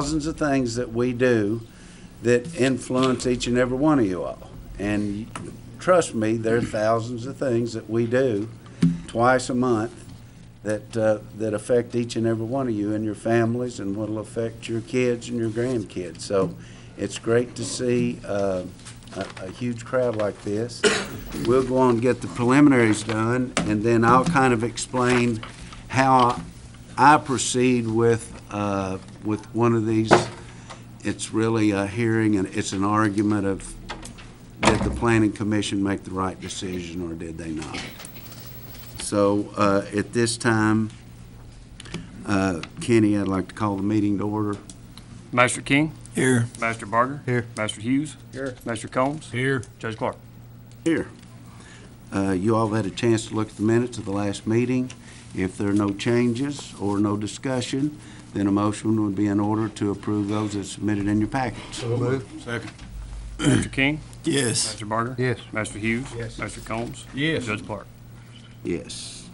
thousands of things that we do that influence each and every one of you all. And trust me, there are thousands of things that we do twice a month that, uh, that affect each and every one of you and your families and what will affect your kids and your grandkids. So it's great to see uh, a, a huge crowd like this. We'll go on and get the preliminaries done, and then I'll kind of explain how I proceed with, uh, with one of these. It's really a hearing, and it's an argument of, did the planning commission make the right decision, or did they not? So, uh, at this time, uh, Kenny, I'd like to call the meeting to order. Master King, Here. Master Barger. Here. Master Hughes. Here. Master Combs. Here. Judge Clark. Here. Uh, You all had a chance to look at the minutes of the last meeting. If there are no changes or no discussion, then a motion would be in order to approve those as submitted in your package. So moved. Second. Mr. King, Yes. Mr. Barger. Yes. Master Hughes. Yes. Mr. Combs. Yes. Judge Clark. Yes.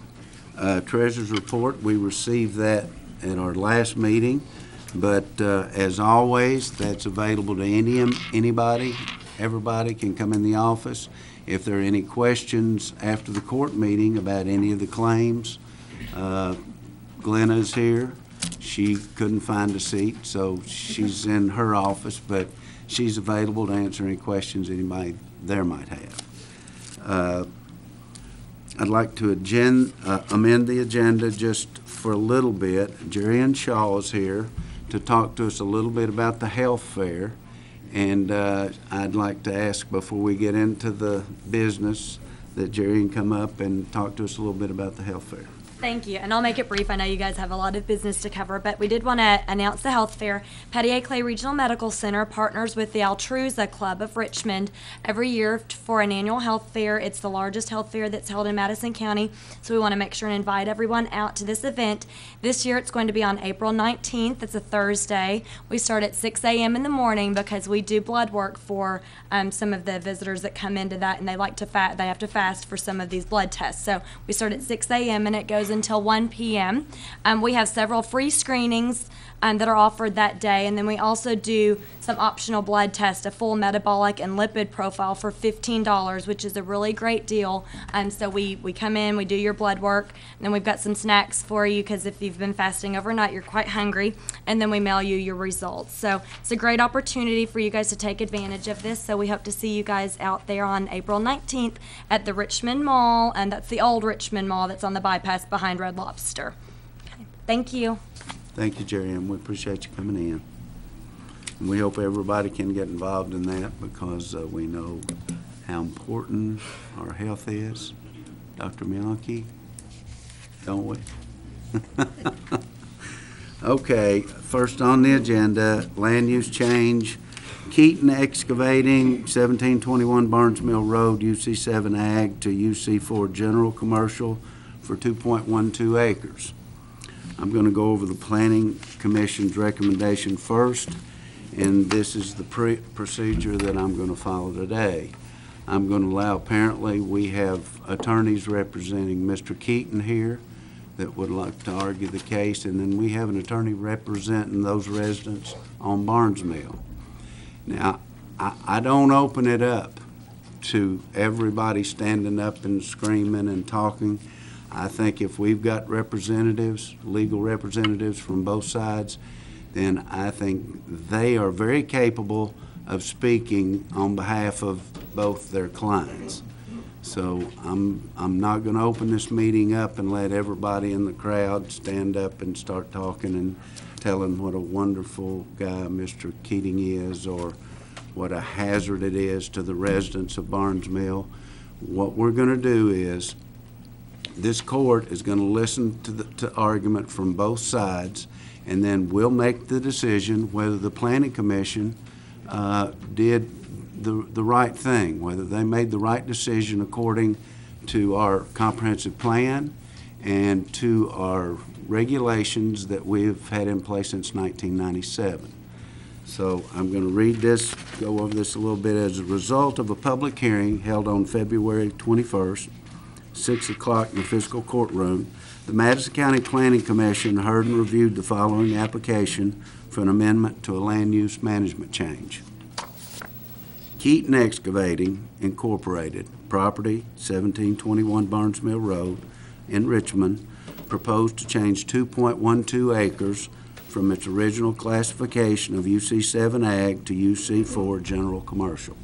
Uh, Treasurer's report, we received that at our last meeting, but uh, as always, that's available to any, anybody, everybody can come in the office. If there are any questions after the court meeting about any of the claims, uh, Glenna's here. She couldn't find a seat, so she's in her office, but she's available to answer any questions anybody there might have. Uh, I'd like to uh, amend the agenda just for a little bit. Jerry and Shaw is here to talk to us a little bit about the health fair. And uh, I'd like to ask, before we get into the business, that Jerry can come up and talk to us a little bit about the health fair. Thank you, and I'll make it brief. I know you guys have a lot of business to cover, but we did want to announce the health fair. Pattie A. Clay Regional Medical Center partners with the Altrusa Club of Richmond every year for an annual health fair. It's the largest health fair that's held in Madison County, so we want to make sure and invite everyone out to this event. This year it's going to be on April 19th. It's a Thursday. We start at 6 a.m. in the morning because we do blood work for um, some of the visitors that come into that, and they like to fast. They have to fast for some of these blood tests. So we start at 6 a.m. and it goes until 1 p.m. Um, we have several free screenings um, that are offered that day, and then we also do some optional blood tests, a full metabolic and lipid profile for $15, which is a really great deal. Um, so we, we come in, we do your blood work, and then we've got some snacks for you because if you've been fasting overnight, you're quite hungry, and then we mail you your results. So it's a great opportunity for you guys to take advantage of this. So we hope to see you guys out there on April 19th at the Richmond Mall, and that's the old Richmond Mall that's on the bypass behind Red Lobster. Okay. Thank you. Thank you, Jerry, and we appreciate you coming in. And we hope everybody can get involved in that because uh, we know how important our health is. Dr. Miyake, don't we? Okay, first on the agenda, land use change. Keaton Excavating, 1721 Barnes Mill Road, UC7 Ag to UC4 General Commercial for 2.12 acres. I'm going to go over the Planning Commission's recommendation first, and this is the procedure that I'm going to follow today. I'm going to allow, apparently, we have attorneys representing Mr. Keaton here that would like to argue the case, and then we have an attorney representing those residents on Barnes Mill. Now, I, I don't open it up to everybody standing up and screaming and talking. I think if we've got representatives, legal representatives from both sides, then I think they are very capable of speaking on behalf of both their clients. So I'm, I'm not going to open this meeting up and let everybody in the crowd stand up and start talking and telling what a wonderful guy Mr. Keaton is or what a hazard it is to the residents of Barnes Mill. What we're going to do is, this court is going to listen to the, to argument from both sides, and then we'll make the decision whether the planning commission, uh, did the, the right thing, whether they made the right decision according to our comprehensive plan and to our regulations that we've had in place since 1997. So I'm going to read this, go over this a little bit. As a result of a public hearing held on February 21st, 6 o'clock in the fiscal courtroom. The Madison County Planning Commission heard and reviewed the following application for an amendment to a land use management change. Keaton Excavating Incorporated, property 1721 Barnes Mill Road in Richmond, proposed to change 2.12 acres from its original classification of UC7 Ag to UC4 General Commercial.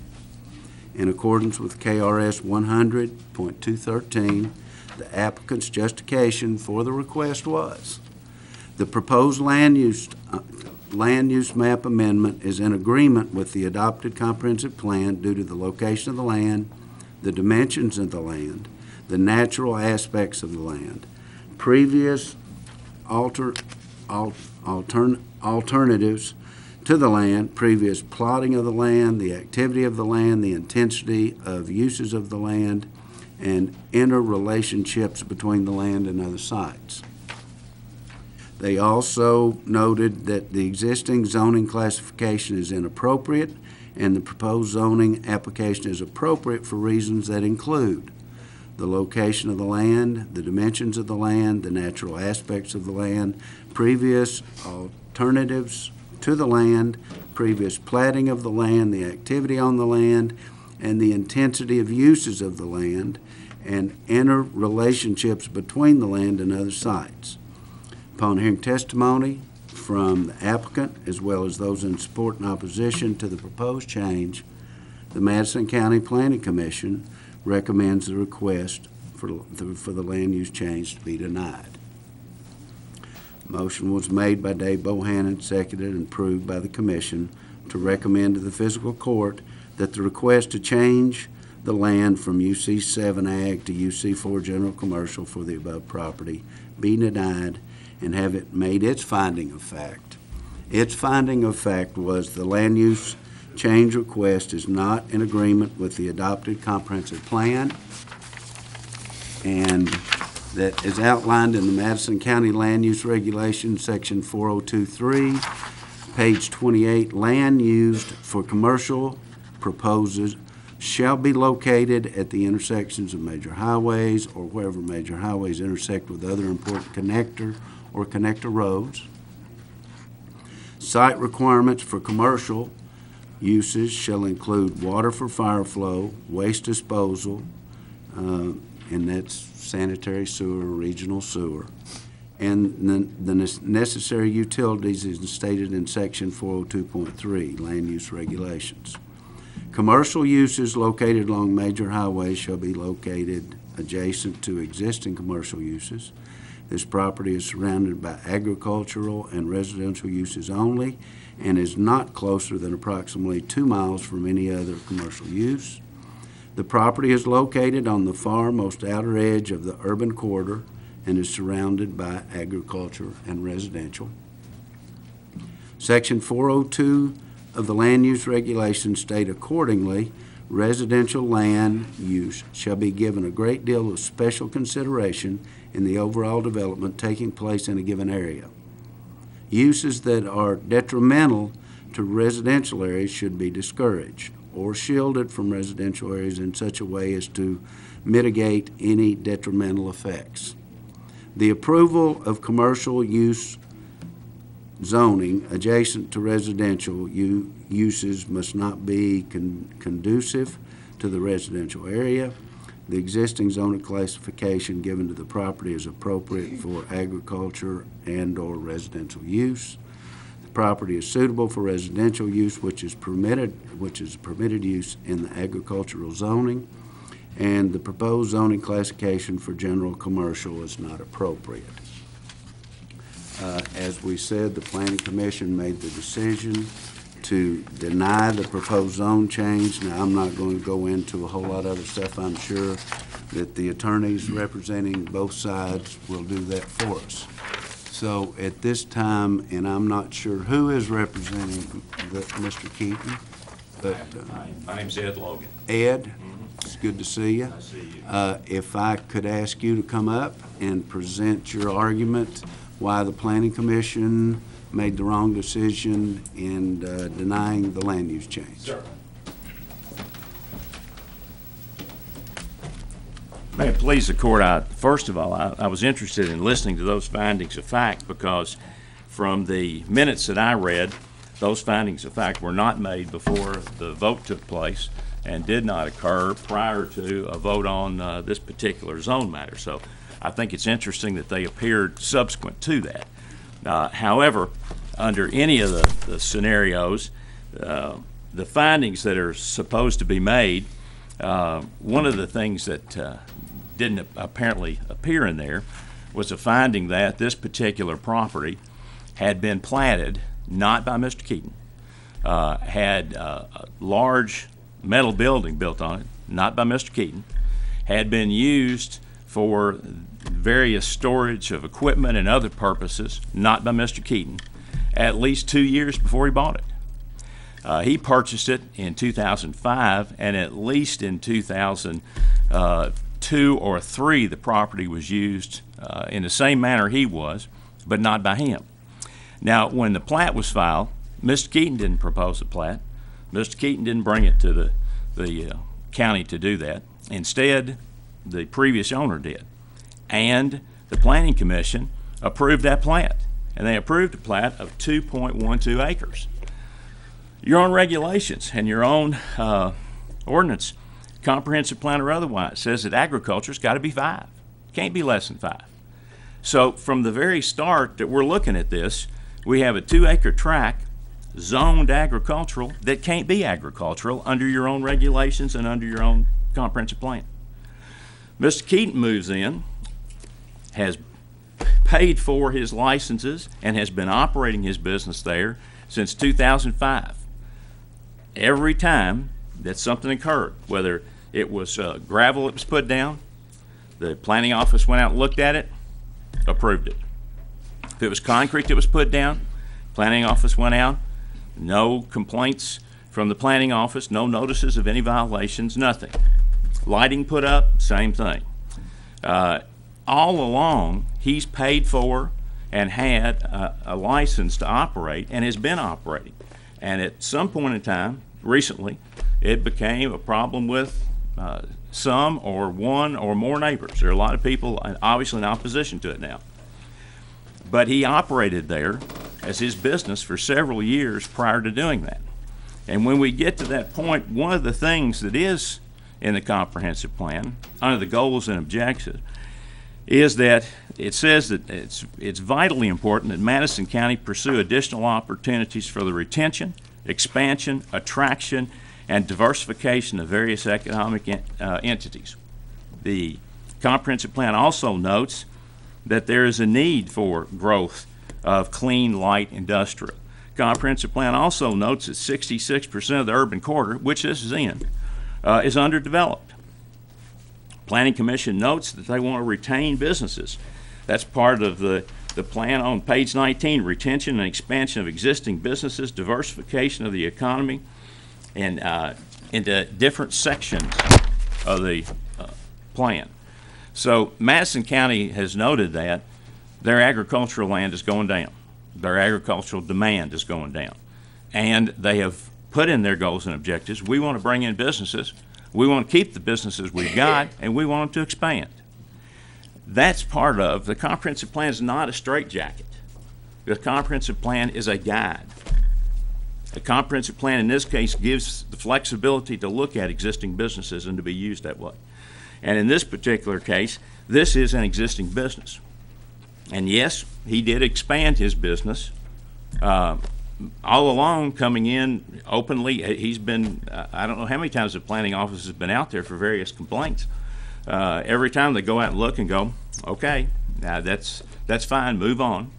In accordance with KRS 100.213, the applicant's justification for the request was, the proposed land use, uh, land use map amendment is in agreement with the adopted comprehensive plan due to the location of the land, the dimensions of the land, the natural aspects of the land, previous alter, al- altern, alternatives to the land, previous platting of the land, the activity of the land, the intensity of uses of the land, and interrelationships between the land and other sites. They also noted that the existing zoning classification is inappropriate, and the proposed zoning application is appropriate for reasons that include the location of the land, the dimensions of the land, the natural aspects of the land, previous alternatives to the land, previous platting of the land, the activity on the land, and the intensity of uses of the land, and interrelationships between the land and other sites. Upon hearing testimony from the applicant, as well as those in support and opposition to the proposed change, the Madison County Planning Commission recommends the request for, the- for the land use change to be denied. Motion was made by Dave Bohannon, seconded and approved by the commission to recommend to the fiscal court that the request to change the land from UC seven ag to UC four general commercial for the above property be denied and have it made its finding of fact. Its finding of fact was the land use change request is not in agreement with the adopted comprehensive plan and that is outlined in the Madison County Land Use Regulation, Section 4023, page 28, land used for commercial proposes shall be located at the intersections of major highways or wherever major highways intersect with other important connector or connector roads. Site requirements for commercial uses shall include water for fire flow, waste disposal, uh, and that's sanitary sewer, regional sewer, and the the necessary utilities is stated in section 402.3, land use regulations. Commercial uses located along major highways shall be located adjacent to existing commercial uses. This property is surrounded by agricultural and residential uses only and is not closer than approximately two miles from any other commercial use. The property is located on the far most outer edge of the urban corridor and is surrounded by agriculture and residential. Section 402 of the Land Use Regulations state accordingly, residential land use shall be given a great deal of special consideration in the overall development taking place in a given area. Uses that are detrimental to residential areas should be discouraged or shielded from residential areas in such a way as to mitigate any detrimental effects. The approval of commercial use zoning adjacent to residential uses must not be con- conducive to the residential area. The existing zoning classification given to the property is appropriate for agriculture and/or residential use. Property is suitable for residential use, which is permitted, which is permitted use in the agricultural zoning, and the proposed zoning classification for general commercial is not appropriate. Uh, As we said, the planning commission made the decision to deny the proposed zone change. Now, I'm not going to go into a whole lot of other stuff. I'm sure that the attorneys representing both sides will do that for us. So at this time, and I'm not sure who is representing the- Mr. Keaton, but uh, My name's Ed Logan. Ed, it's good to see you. I see you. Uh, If I could ask you to come up and present your argument why the planning commission made the wrong decision in uh, denying the land use change. Sir. May it please the court, I, first of all, I, I was interested in listening to those findings of fact because from the minutes that I read, those findings of fact were not made before the vote took place and did not occur prior to a vote on uh, this particular zone matter. So I think it's interesting that they appeared subsequent to that. Uh, However, under any of the, the scenarios, uh, the findings that are supposed to be made, uh, one of the things that uh, didn't apparently appear in there was a finding that this particular property had been platted not by Mr. Keaton, uh, had uh, a large metal building built on it, not by Mr. Keaton, had been used for various storage of equipment and other purposes, not by Mr. Keaton, at least two years before he bought it. Uh, he purchased it in 2005, and at least in 2002 or 3, the property was used uh, in the same manner he was, but not by him. Now, when the plat was filed, Mr. Keaton didn't propose a plat. Mr. Keaton didn't bring it to the, the uh, county to do that. Instead, the previous owner did. And the Planning Commission approved that plat. And they approved a plat of 2.12 acres your own regulations and your own uh, ordinance, comprehensive plan or otherwise, says that agriculture's got to be five. Can't be less than five. So from the very start that we're looking at this, we have a two-acre tract zoned agricultural that can't be agricultural under your own regulations and under your own comprehensive plan. Mr. Keaton moves in, has paid for his licenses, and has been operating his business there since 2005 every time that something occurred, whether it was uh, gravel that was put down, the planning office went out and looked at it, approved it. If it was concrete that was put down, planning office went out, no complaints from the planning office, no notices of any violations, nothing. Lighting put up, same thing. Uh, all along, he's paid for and had a, a license to operate and has been operating. And at some point in time, recently, it became a problem with uh, some or one or more neighbors. There are a lot of people obviously in opposition to it now. But he operated there as his business for several years prior to doing that. And when we get to that point, one of the things that is in the comprehensive plan, under the goals and objectives, is that it says that it's, it's vitally important that Madison County pursue additional opportunities for the retention, expansion, attraction, and diversification of various economic en- uh, entities. The comprehensive plan also notes that there is a need for growth of clean, light industrial. Comprehensive plan also notes that 66% of the urban corridor, which this is in, uh, is underdeveloped. Planning Commission notes that they want to retain businesses. That's part of the, the plan on page 19, retention and expansion of existing businesses, diversification of the economy, and uh, into different sections of the uh, plan. So Madison County has noted that their agricultural land is going down. Their agricultural demand is going down. And they have put in their goals and objectives. We want to bring in businesses. We want to keep the businesses we've got, and we want them to expand. That's part of, the comprehensive plan is not a straitjacket. The comprehensive plan is a guide. The comprehensive plan in this case gives the flexibility to look at existing businesses and to be used that way. And in this particular case, this is an existing business. And yes, he did expand his business. Uh, all along, coming in openly, he's been, uh, I don't know how many times the planning office has been out there for various complaints. Uh, every time they go out and look and go, okay, that's, that's fine, move on.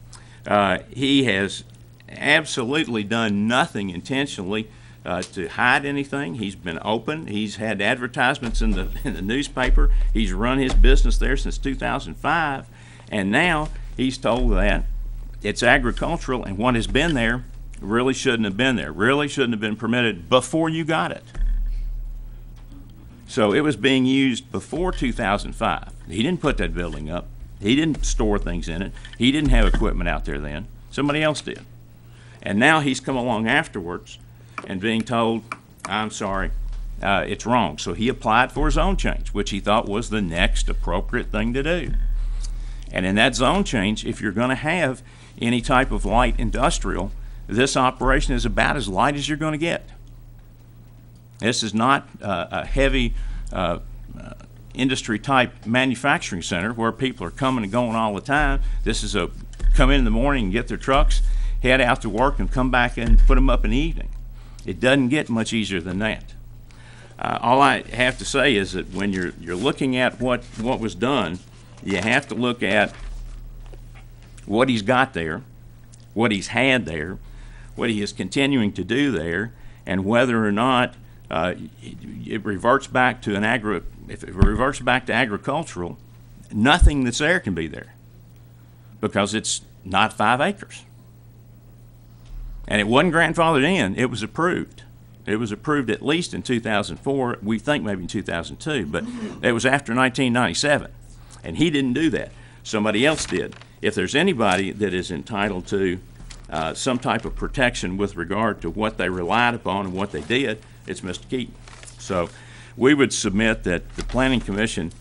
Uh, he has absolutely done nothing intentionally uh, to hide anything. He's been open. He's had advertisements in the, in the newspaper. He's run his business there since 2005. And now he's told that it's agricultural and what has been there really shouldn't have been there, really shouldn't have been permitted before you got it. So it was being used before 2005. He didn't put that building up. He didn't store things in it. He didn't have equipment out there then. Somebody else did. And now he's come along afterwards and being told, I'm sorry, uh, it's wrong. So he applied for a zone change, which he thought was the next appropriate thing to do. And in that zone change, if you're going to have any type of light industrial, this operation is about as light as you're going to get. This is not uh, a heavy uh, uh, industry type manufacturing center where people are coming and going all the time. This is a come in in the morning and get their trucks, head out to work, and come back and put them up in the evening. It doesn't get much easier than that. Uh, all I have to say is that when you're you're looking at what what was done, you have to look at what he's got there, what he's had there, what he is continuing to do there, and whether or not uh, it, reverts back to an agri. If it reverts back to agricultural, nothing that's there can be there because it's not five acres. And it wasn't grandfathered in; it was approved. It was approved at least in 2004. We think maybe in 2002, but it was after 1997, and he didn't do that. Somebody else did. If there's anybody that is entitled to uh, some type of protection with regard to what they relied upon and what they did, it's Mr. Keaton. So we would submit that the Planning Commission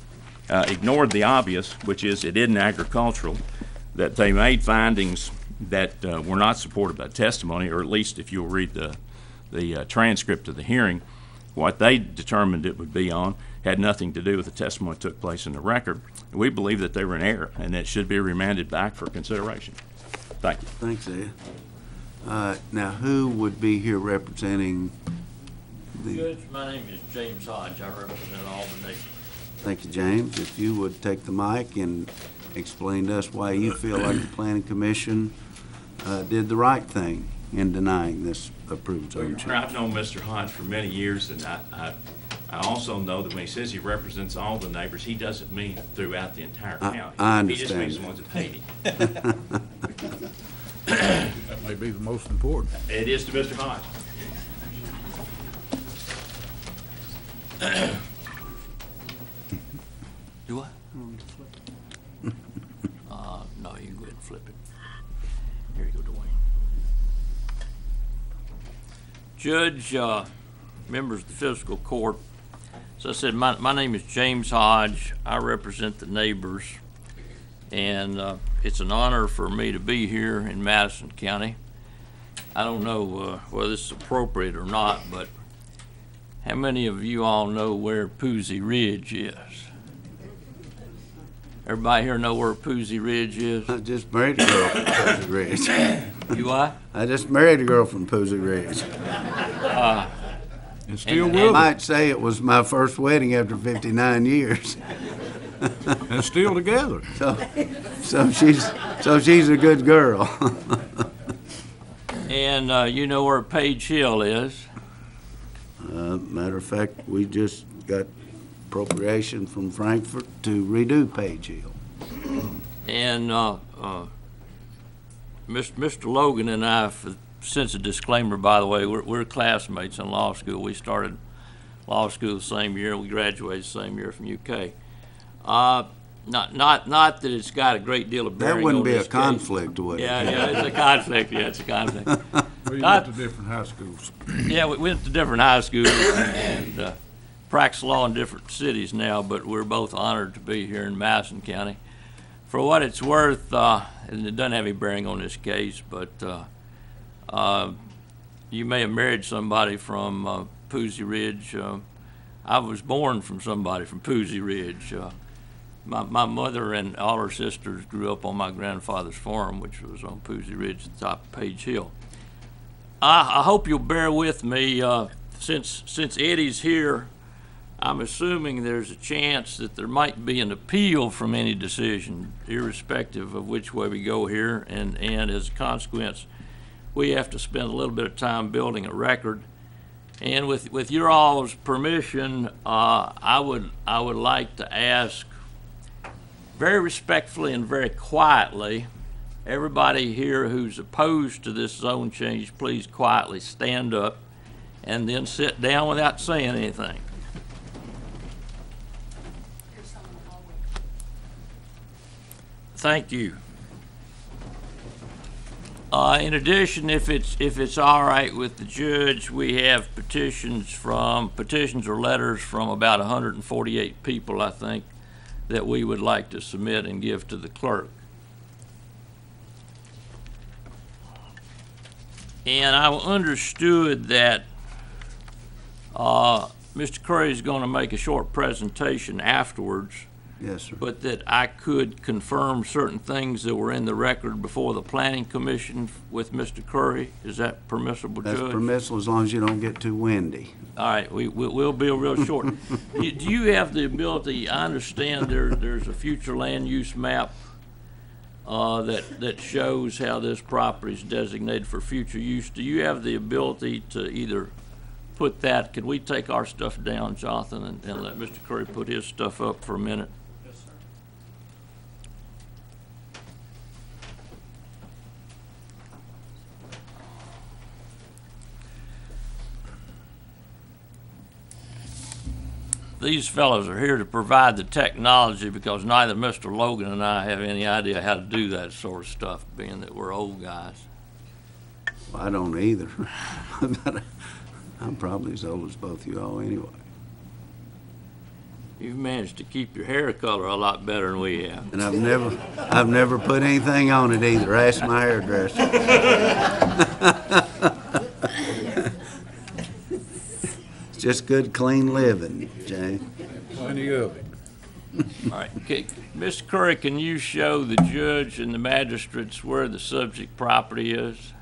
uh, ignored the obvious, which is it isn't agricultural, that they made findings that uh, were not supported by testimony, or at least if you'll read the, the uh, transcript of the hearing, what they determined it would be on had nothing to do with the testimony that took place in the record. We believe that they were in error, and it should be remanded back for consideration. Thank you. Thanks, Ed. Uh, Now, who would be here representing the, Judge, my name is James Hodge. I represent all the neighbors. thank you, James, if you would take the mic and explain to us why you feel like the planning commission uh, did the right thing in denying this approved zone change. I've known Mr. Hodge for many years, and I, I, I also know that when he says he represents all the neighbors, he doesn't mean throughout the entire I- county. I He just means the understand ones that paid him. That may be the most important. It is to Mr. Hodge. Do I? Uh, no, you can go ahead and flip it. Here you go, Dwayne. Judge, uh, members of the fiscal court, as I said, my, my name is James Hodge. I represent the neighbors. And, uh, it's an honor for me to be here in Madison County. I don't know, uh, whether this is appropriate or not, but how many of you all know where Poosey Ridge is? Everybody here know where Poosey Ridge is? I just married a girl from Poosey Ridge. You what? I just married a girl from Poosey Ridge. And still And- I with might say it was my first wedding after 59 years. and still together. So, so she's, so she's a good girl. And, uh, you know where Page Hill is? Uh, Matter of fact, we just got appropriation from Frankfort to redo Page Hill. And, uh, uh, Mr. Mr. Logan and I, for- since a disclaimer, by the way, we're, we're classmates in law school. We started law school the same year, we graduated the same year from UK. Uh, not, not, not that it's got a great deal of bearing That on wouldn't be a this case. conflict, would it? Yeah, yeah, it's a conflict, yeah, it's a conflict. We Not- went to different high schools. Yeah, we went to different high schools and uh, practice law in different cities now, but we're both honored to be here in Madison County. For what it's worth, uh, and it doesn't have any bearing on this case, but uh, uh, you may have married somebody from uh, Poosey Ridge. Uh, I was born from somebody from Poosey Ridge. Uh, my, my mother and all her sisters grew up on my grandfather's farm, which was on Poosey Ridge at the top of Page Hill. I, I hope you'll bear with me, uh, since, since Eddie's here, I'm assuming there's a chance that there might be an appeal from any decision, irrespective of which way we go here, and, and as a consequence, we have to spend a little bit of time building a record. And with, with your all's permission, uh, I would, I would like to ask very respectfully and very quietly, everybody here who's opposed to this zone change, please quietly stand up and then sit down without saying anything. Thank you. Uh, in addition, if it's, if it's all right with the judge, we have petitions from, petitions or letters from about hundred and forty-eight people, I think, that we would like to submit and give to the clerk. And I understood that, uh, Mr. Curry is gonna make a short presentation afterwards, Yes, sir. but that I could confirm certain things that were in the record before the planning commission with Mr. Curry. Is that permissible, Judge? That's permissible as long as you don't get too windy. All right, we, we- we'll be real short. Do you have the ability, I understand there, there's a future land use map uh, that, that shows how this property is designated for future use. Do you have the ability to either put that, can we take our stuff down, Jonathan, and, and let Mr. Curry put his stuff up for a minute? These fellows are here to provide the technology because neither Mr. Logan and I have any idea how to do that sort of stuff, being that we're old guys. I don't either. I'm probably as old as both you all anyway. You've managed to keep your hair color a lot better than we have. And I've never, I've never put anything on it either. Ask my hairdresser. It's just good, clean living, Jay. Plenty of it. All right, okay, Mr. Curry, can you show the judge and the magistrates where the subject property is?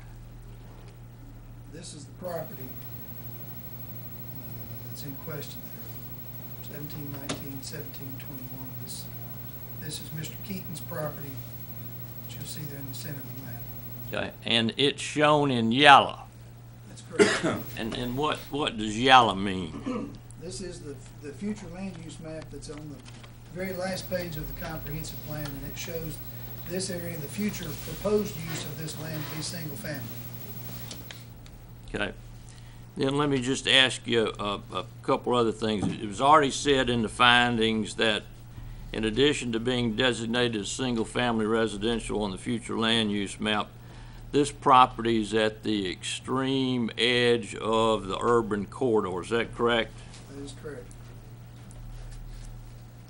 This is the property uh, that's in question there, seventeen nineteen, seventeen twenty-one. This, this is Mr. Keaton's property, that you'll see there in the center of the map. Okay, and it's shown in yellow. That's correct. And, and what, what does yellow mean? This is the, the future land use map that's on the very last page of the comprehensive plan, and it shows this area, the future proposed use of this land to be single family. Okay. Then let me just ask you a, a couple other things. It was already said in the findings that in addition to being designated as single-family residential on the future land use map, this property is at the extreme edge of the urban corridor, is that correct? That is correct.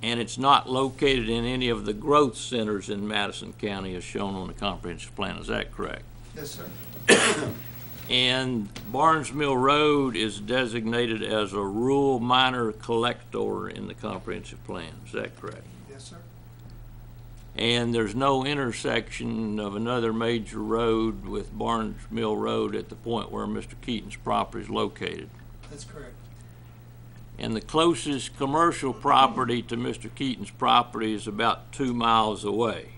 And it's not located in any of the growth centers in Madison County as shown on the comprehensive plan, is that correct? Yes, sir. And Barnes Mill Road is designated as a rural minor collector in the comprehensive plan, is that correct? And there's no intersection of another major road with Barnes Mill Road at the point where Mr. Keaton's property is located. That's correct. And the closest commercial property to Mr. Keaton's property is about two miles away.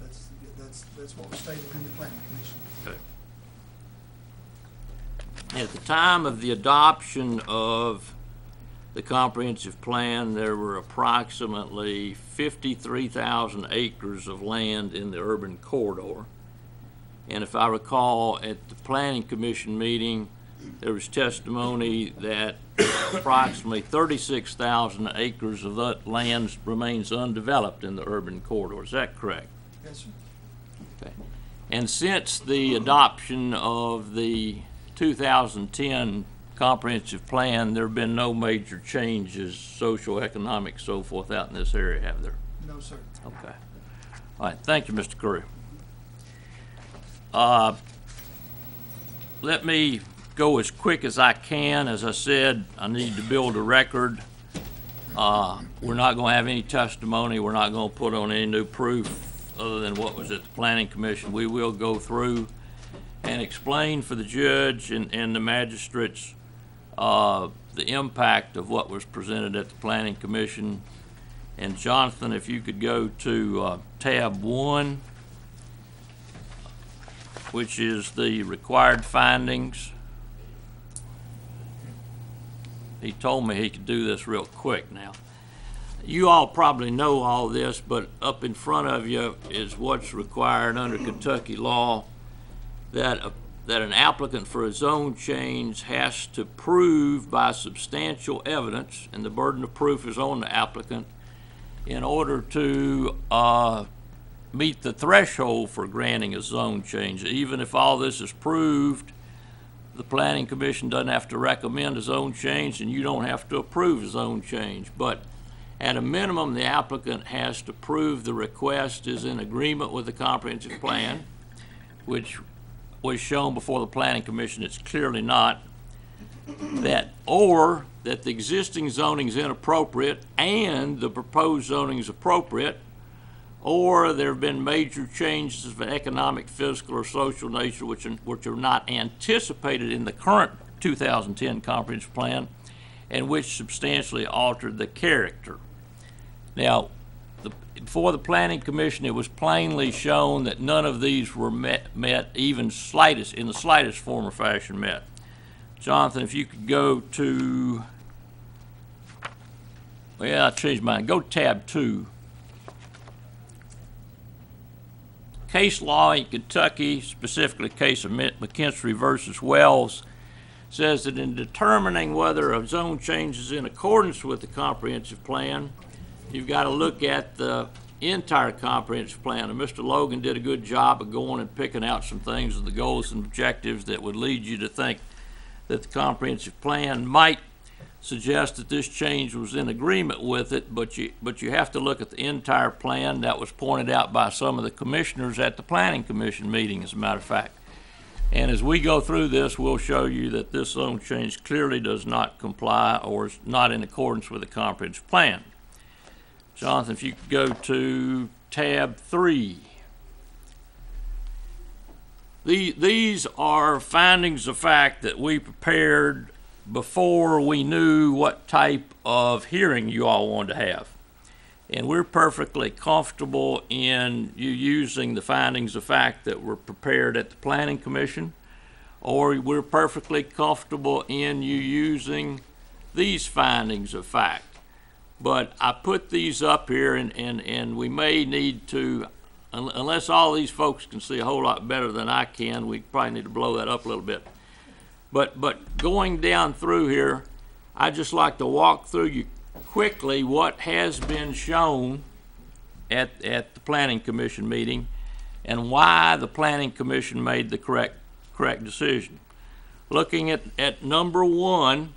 That's, that's, that's what was stated in the planning commission. Okay. At the time of the adoption of the comprehensive plan, there were approximately 53,000 acres of land in the urban corridor. And if I recall, at the planning commission meeting, there was testimony that approximately 36,000 acres of that land remains undeveloped in the urban corridor. Is that correct? Yes, sir. Okay. And since the adoption of the 2010 comprehensive plan, there have been no major changes, social, economic, so forth, out in this area, have there? No, sir. Okay. All right, thank you, Mr. Curry. Uh, Let me go as quick as I can. As I said, I need to build a record. Uh, We're not going to have any testimony, we're not going to put on any new proof other than what was at the planning commission. We will go through and explain for the judge and, and the magistrates uh, the impact of what was presented at the planning commission. And Jonathan, if you could go to uh, tab one, which is the required findings. He told me he could do this real quick now. You all probably know all this, but up in front of you is what's required under Kentucky law that, a- that an applicant for a zone change has to prove by substantial evidence, and the burden of proof is on the applicant, in order to uh, meet the threshold for granting a zone change. Even if all this is proved, the planning commission doesn't have to recommend a zone change, and you don't have to approve a zone change. But at a minimum, the applicant has to prove the request is in agreement with the comprehensive plan, which was shown before the planning commission, it's clearly not. That, or that the existing zoning is inappropriate and the proposed zoning is appropriate, or there have been major changes of an economic, physical, or social nature which are, which are not anticipated in the current 2010 comprehensive plan, and which substantially altered the character. Now, before the planning commission, it was plainly shown that none of these were met, met even slightest, in the slightest form or fashion met. Jonathan, if you could go to, well, I changed mine, go tab two. Case law in Kentucky, specifically case of Mc- McKinstry versus Wells, says that in determining whether a zone change is in accordance with the comprehensive plan, you've got to look at the entire comprehensive plan. And Mr. Logan did a good job of going and picking out some things of the goals and objectives that would lead you to think that the comprehensive plan might suggest that this change was in agreement with it, but you, but you have to look at the entire plan. That was pointed out by some of the commissioners at the planning commission meeting, as a matter of fact. And as we go through this, we'll show you that this zone change clearly does not comply or is not in accordance with the comprehensive plan. Jonathan, if you could go to tab three. The, these are findings of fact that we prepared before we knew what type of hearing you all wanted to have. And we're perfectly comfortable in you using the findings of fact that were prepared at the planning commission, or we're perfectly comfortable in you using these findings of fact. But I put these up here and, and, and we may need to, un- unless all these folks can see a whole lot better than I can, we probably need to blow that up a little bit. But, but going down through here, I'd just like to walk through you quickly what has been shown at, at the planning commission meeting and why the planning commission made the correct, correct decision. Looking at, at number one,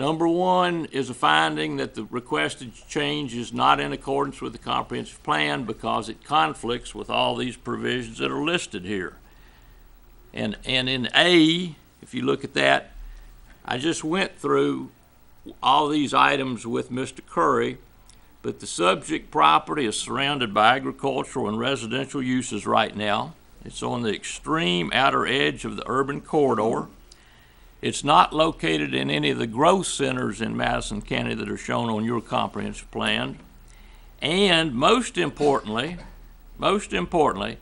number one is a finding that the requested change is not in accordance with the comprehensive plan because it conflicts with all these provisions that are listed here. And, and in A, if you look at that, I just went through all these items with Mr. Curry, but the subject property is surrounded by agricultural and residential uses right now. It's on the extreme outer edge of the urban corridor. It's not located in any of the growth centers in Madison County that are shown on your comprehensive plan. And most importantly, most importantly,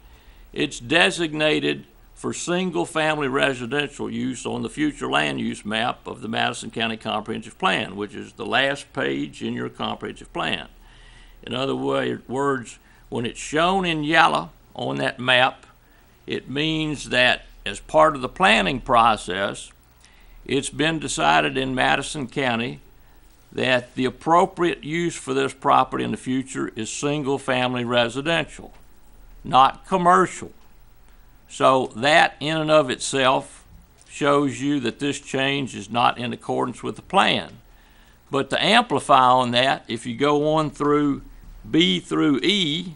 it's designated for single-family residential use on the future land use map of the Madison County Comprehensive Plan, which is the last page in your comprehensive plan. In other words, when it's shown in yellow on that map, it means that as part of the planning process, it's been decided in Madison County that the appropriate use for this property in the future is single-family residential, not commercial. So that in and of itself shows you that this change is not in accordance with the plan. But to amplify on that, if you go on through B through E,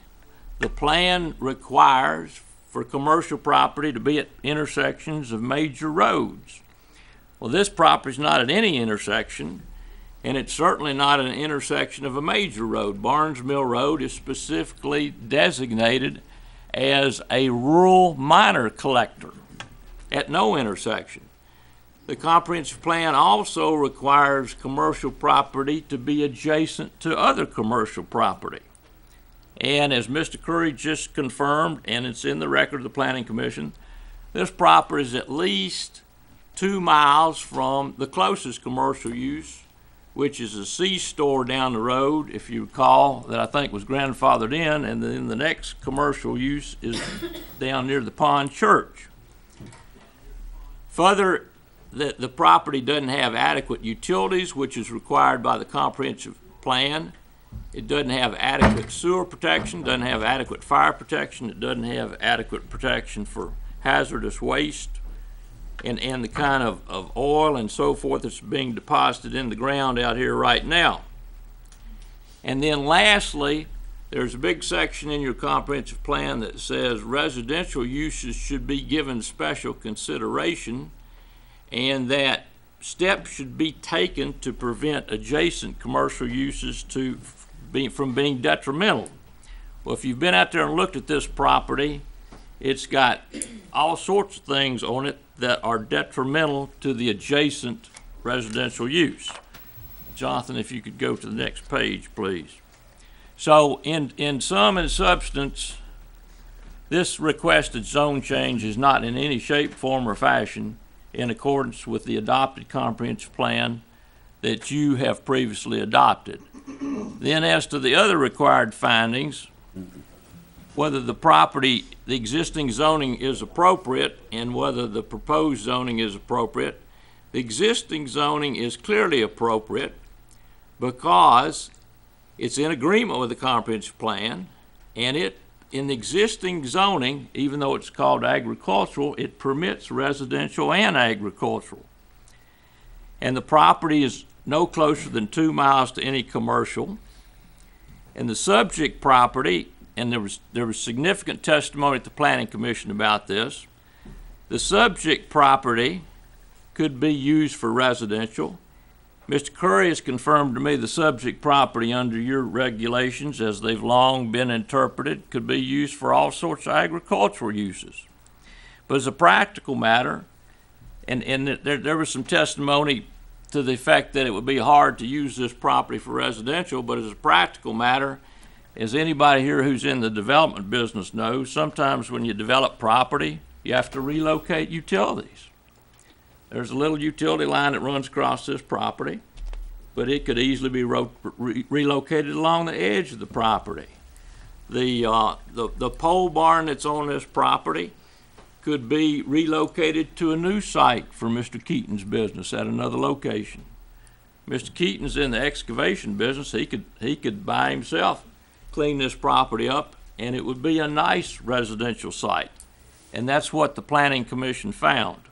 the plan requires for commercial property to be at intersections of major roads. Well, this property is not at any intersection, and it's certainly not an intersection of a major road. Barnes Mill Road is specifically designated as a rural minor collector at no intersection. The comprehensive plan also requires commercial property to be adjacent to other commercial property. And as Mr. Curry just confirmed, and it's in the record of the Planning Commission, this property is at least two miles from the closest commercial use, which is a C-store down the road, if you recall, that I think was grandfathered in, and then the next commercial use is down near the Pond Church. Further, the, the property doesn't have adequate utilities, which is required by the comprehensive plan, It doesn't have adequate sewer protection, doesn't have adequate fire protection, it doesn't have adequate protection for hazardous waste and, and the kind of, of oil and so forth that's being deposited in the ground out here right now. And then lastly, there's a big section in your comprehensive plan that says residential uses should be given special consideration and that steps should be taken to prevent adjacent commercial uses to be, from being detrimental. Well, if you've been out there and looked at this property, it's got all sorts of things on it that are detrimental to the adjacent residential use. Jonathan, if you could go to the next page, please. So in, in sum and substance, this requested zone change is not in any shape, form, or fashion in accordance with the adopted comprehensive plan that you have previously adopted. Then as to the other required findings, whether the property, the existing zoning is appropriate and whether the proposed zoning is appropriate, the existing zoning is clearly appropriate because it's in agreement with the comprehensive plan, and it, in the existing zoning, even though it's called agricultural, it permits residential and agricultural. And the property is no closer than two miles to any commercial. And the subject property, and there was, there was significant testimony at the planning commission about this, the subject property could be used for residential, Mr. Curry has confirmed to me the subject property under your regulations, as they've long been interpreted, could be used for all sorts of agricultural uses. But as a practical matter, and, and there, there was some testimony to the effect that it would be hard to use this property for residential, but as a practical matter, as anybody here who's in the development business knows, sometimes when you develop property, you have to relocate utilities. There's a little utility line that runs across this property, but it could easily be re- relocated along the edge of the property. The, uh, the, the pole barn that's on this property could be relocated to a new site for Mr. Keaton's business at another location. Mr. Keaton's in the excavation business. He could, he could by himself clean this property up and it would be a nice residential site. And that's what the planning commission found.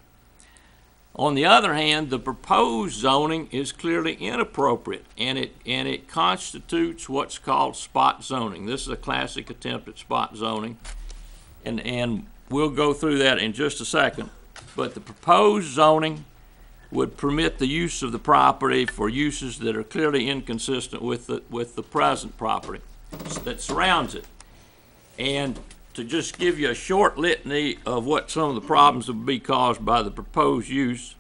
On the other hand, the proposed zoning is clearly inappropriate, and it, and it constitutes what's called spot zoning. This is a classic attempt at spot zoning, and, and we'll go through that in just a second. But the proposed zoning would permit the use of the property for uses that are clearly inconsistent with the, with the present property that surrounds it. And to just give you a short litany of what some of the problems would be caused by the proposed use.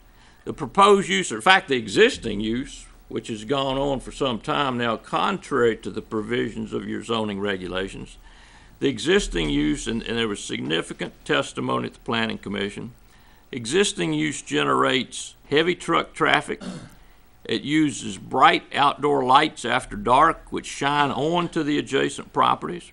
The proposed use, or in fact, the existing use, which has gone on for some time now, contrary to the provisions of your zoning regulations. The existing use, and, and there was significant testimony at the Planning Commission, existing use generates heavy truck traffic. It uses bright outdoor lights after dark, which shine onto the adjacent properties.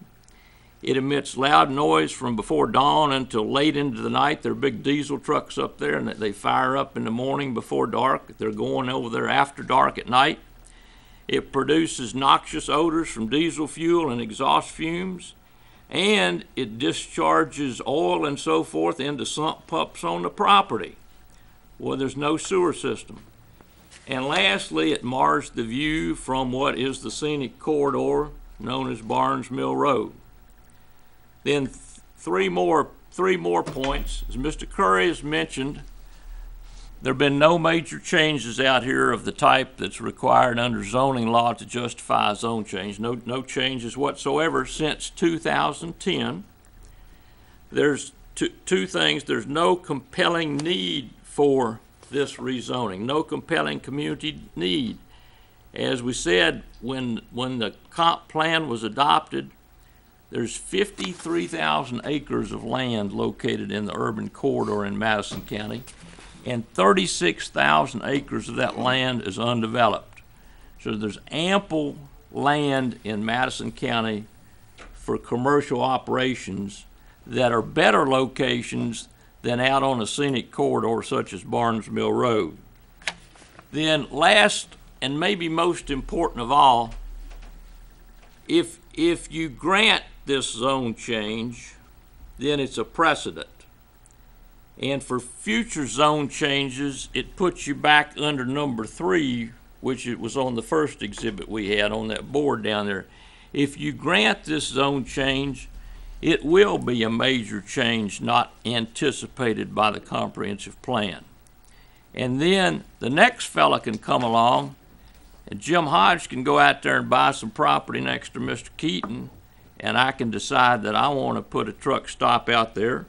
It emits loud noise from before dawn until late into the night. There are big diesel trucks up there, and they fire up in the morning before dark. They're going over there after dark at night. It produces noxious odors from diesel fuel and exhaust fumes, and it discharges oil and so forth into sump pumps on the property where there's no sewer system. And lastly, it mars the view from what is the scenic corridor known as Barnes Mill Road. Then th- three more three more points. As Mr. Curry has mentioned, there have been no major changes out here of the type that's required under zoning law to justify zone change. No no changes whatsoever since 2010. There's two, two things. There's no compelling need for this rezoning. No compelling community need. As we said, when when the comp plan was adopted, there's 53,000 acres of land located in the urban corridor in Madison County, and 36,000 acres of that land is undeveloped. So there's ample land in Madison County for commercial operations that are better locations than out on a scenic corridor such as Barnes Mill Road. Then last and maybe most important of all, if, if you grant this zone change, then it's a precedent. And for future zone changes, it puts you back under number three, which it was on the first exhibit we had on that board down there. If you grant this zone change, it will be a major change not anticipated by the comprehensive plan. And then the next fella can come along, and Jim Hodge can go out there and buy some property next to Mr. Keaton, and I can decide that I want to put a truck stop out there,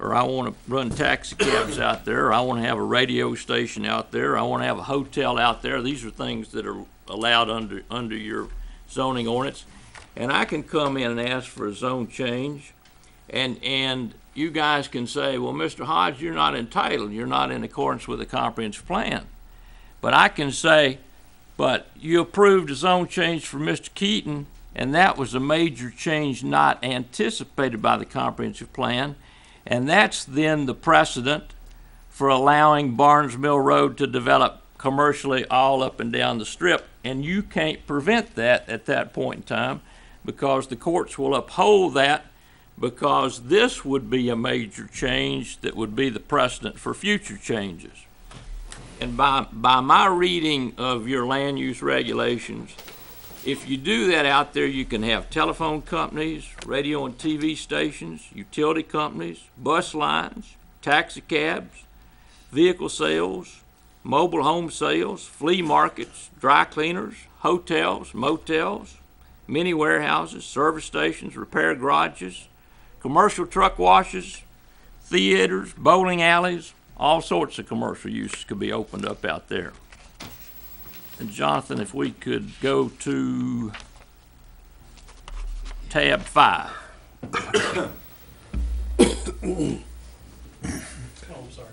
or I want to run taxi cabs out there, or I want to have a radio station out there, or I want to have a hotel out there. These are things that are allowed under, under your zoning ordinance. And I can come in and ask for a zone change, and, and you guys can say, well, Mr. Hodge, you're not entitled, you're not in accordance with the comprehensive plan. But I can say, but you approved a zone change for Mr. Keaton, and that was a major change not anticipated by the comprehensive plan. And that's then the precedent for allowing Barnes Mill Road to develop commercially all up and down the strip. And you can't prevent that at that point in time because the courts will uphold that because this would be a major change that would be the precedent for future changes. And by, by my reading of your land use regulations, if you do that out there, you can have telephone companies, radio and TV stations, utility companies, bus lines, taxi cabs, vehicle sales, mobile home sales, flea markets, dry cleaners, hotels, motels, mini warehouses, service stations, repair garages, commercial truck washes, theaters, bowling alleys, all sorts of commercial uses could be opened up out there. And Jonathan, if we could go to tab five. oh, I'm sorry.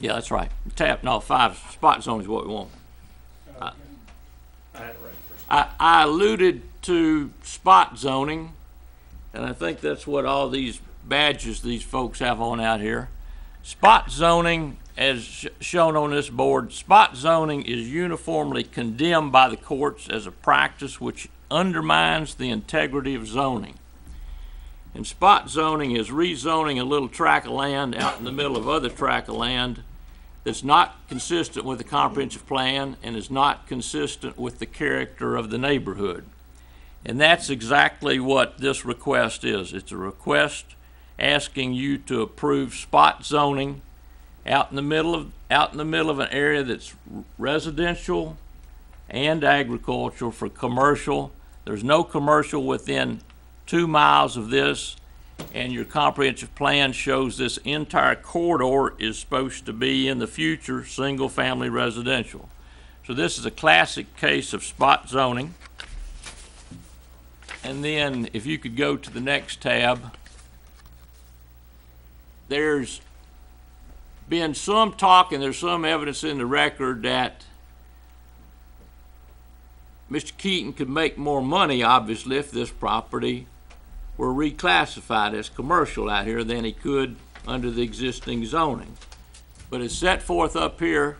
Yeah, that's right. Tab, no, five, spot zone is what we want. Uh, I, I alluded to spot zoning, and I think that's what all these badges these folks have on out here. Spot zoning, as sh- shown on this board, spot zoning is uniformly condemned by the courts as a practice which undermines the integrity of zoning. And spot zoning is rezoning a little tract of land out in the middle of other tract of land that's not consistent with the comprehensive plan and is not consistent with the character of the neighborhood. And that's exactly what this request is. It's a request asking you to approve spot zoning out in the middle of, out in the middle of an area that's residential and agricultural for commercial. There's no commercial within two miles of this, and your comprehensive plan shows this entire corridor is supposed to be in the future, single-family residential. So this is a classic case of spot zoning. And then if you could go to the next tab, there's been some talk and there's some evidence in the record that Mr. Keaton could make more money, obviously, if this property were reclassified as commercial out here than he could under the existing zoning. But it's set forth up here,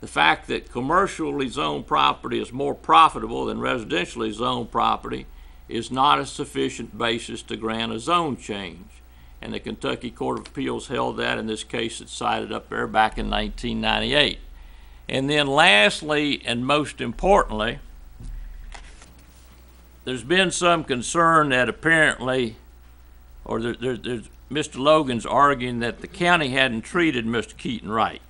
the fact that commercially zoned property is more profitable than residentially zoned property is not a sufficient basis to grant a zone change. And the Kentucky Court of Appeals held that in this case it's cited up there back in 1998. And then lastly, and most importantly, there's been some concern that apparently, or there, there, there's, Mr. Logan's arguing that the county hadn't treated Mr. Keaton right.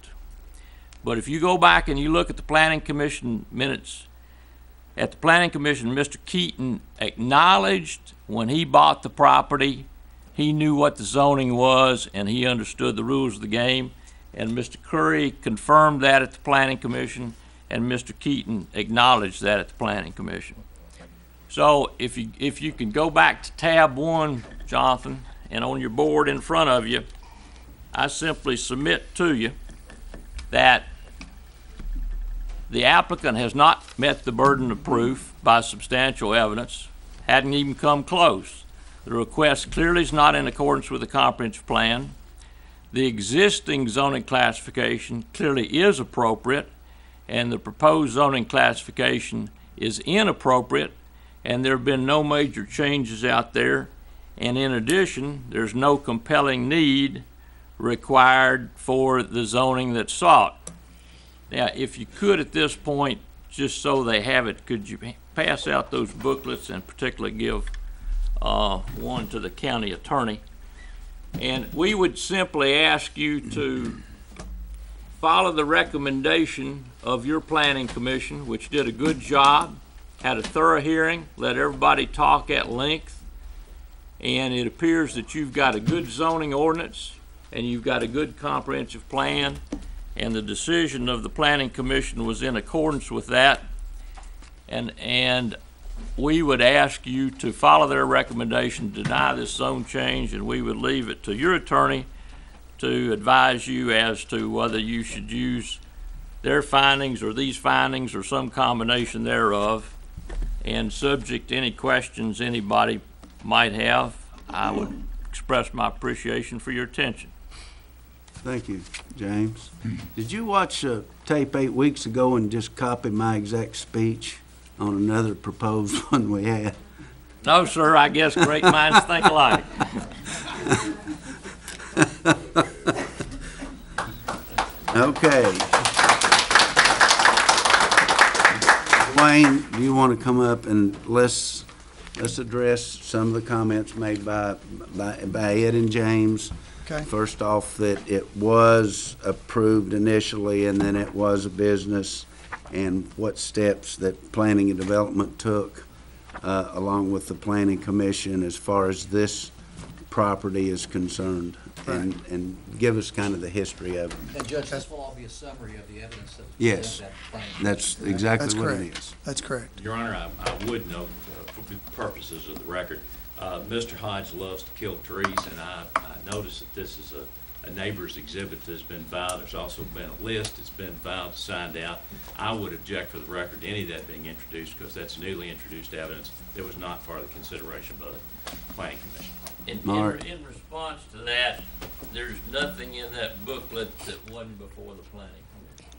But if you go back and you look at the planning commission minutes, at the planning commission, Mr. Keaton acknowledged when he bought the property, he knew what the zoning was and he understood the rules of the game. And Mr. Curry confirmed that at the planning commission, and Mr. Keaton acknowledged that at the planning commission. So if you, if you can go back to tab one, Jonathan, and on your board in front of you, I simply submit to you that the applicant has not met the burden of proof by substantial evidence, hadn't even come close. The request clearly is not in accordance with the comprehensive plan. The existing zoning classification clearly is appropriate, and the proposed zoning classification is inappropriate and there have been no major changes out there. And in addition, there's no compelling need required for the zoning that's sought. Now, if you could at this point, just so they have it, could you pass out those booklets and particularly give uh, one to the county attorney? And we would simply ask you to follow the recommendation of your planning commission, which did a good job, had a thorough hearing, let everybody talk at length, and it appears that you've got a good zoning ordinance, and you've got a good comprehensive plan, and the decision of the planning commission was in accordance with that. And, and we would ask you to follow their recommendation, deny this zone change, and we would leave it to your attorney to advise you as to whether you should use their findings or these findings or some combination thereof. And subject to any questions anybody might have, I would express my appreciation for your attention. Thank you, James. Did you watch a tape eight weeks ago and just copy my exact speech on another proposed one we had? No, sir, I guess great minds think alike. Okay. Wayne, do you want to come up and let's, let's address some of the comments made by, by, by Ed and James? Okay. First off, that it was approved initially and then it was a business and what steps that planning and development took, uh, along with the planning commission as far as this property is concerned. And, and give us kind of the history of it. And Judge, this will all be a summary of the evidence that was Yes. presented at the planning. That's commission. exactly That's what it correct. is. That's correct. Your Honor, I, I would note, uh, for the purposes of the record, uh, Mr. Hodge loves to kill trees, and I, I noticed that this is a, a neighbor's exhibit that's been filed. There's also been a list that's been filed, signed out. I would object for the record to any of that being introduced, because that's newly introduced evidence that was not part of the consideration by the planning commission. In, Mark. in, in response to that, there's nothing in that booklet that wasn't before the planning commission.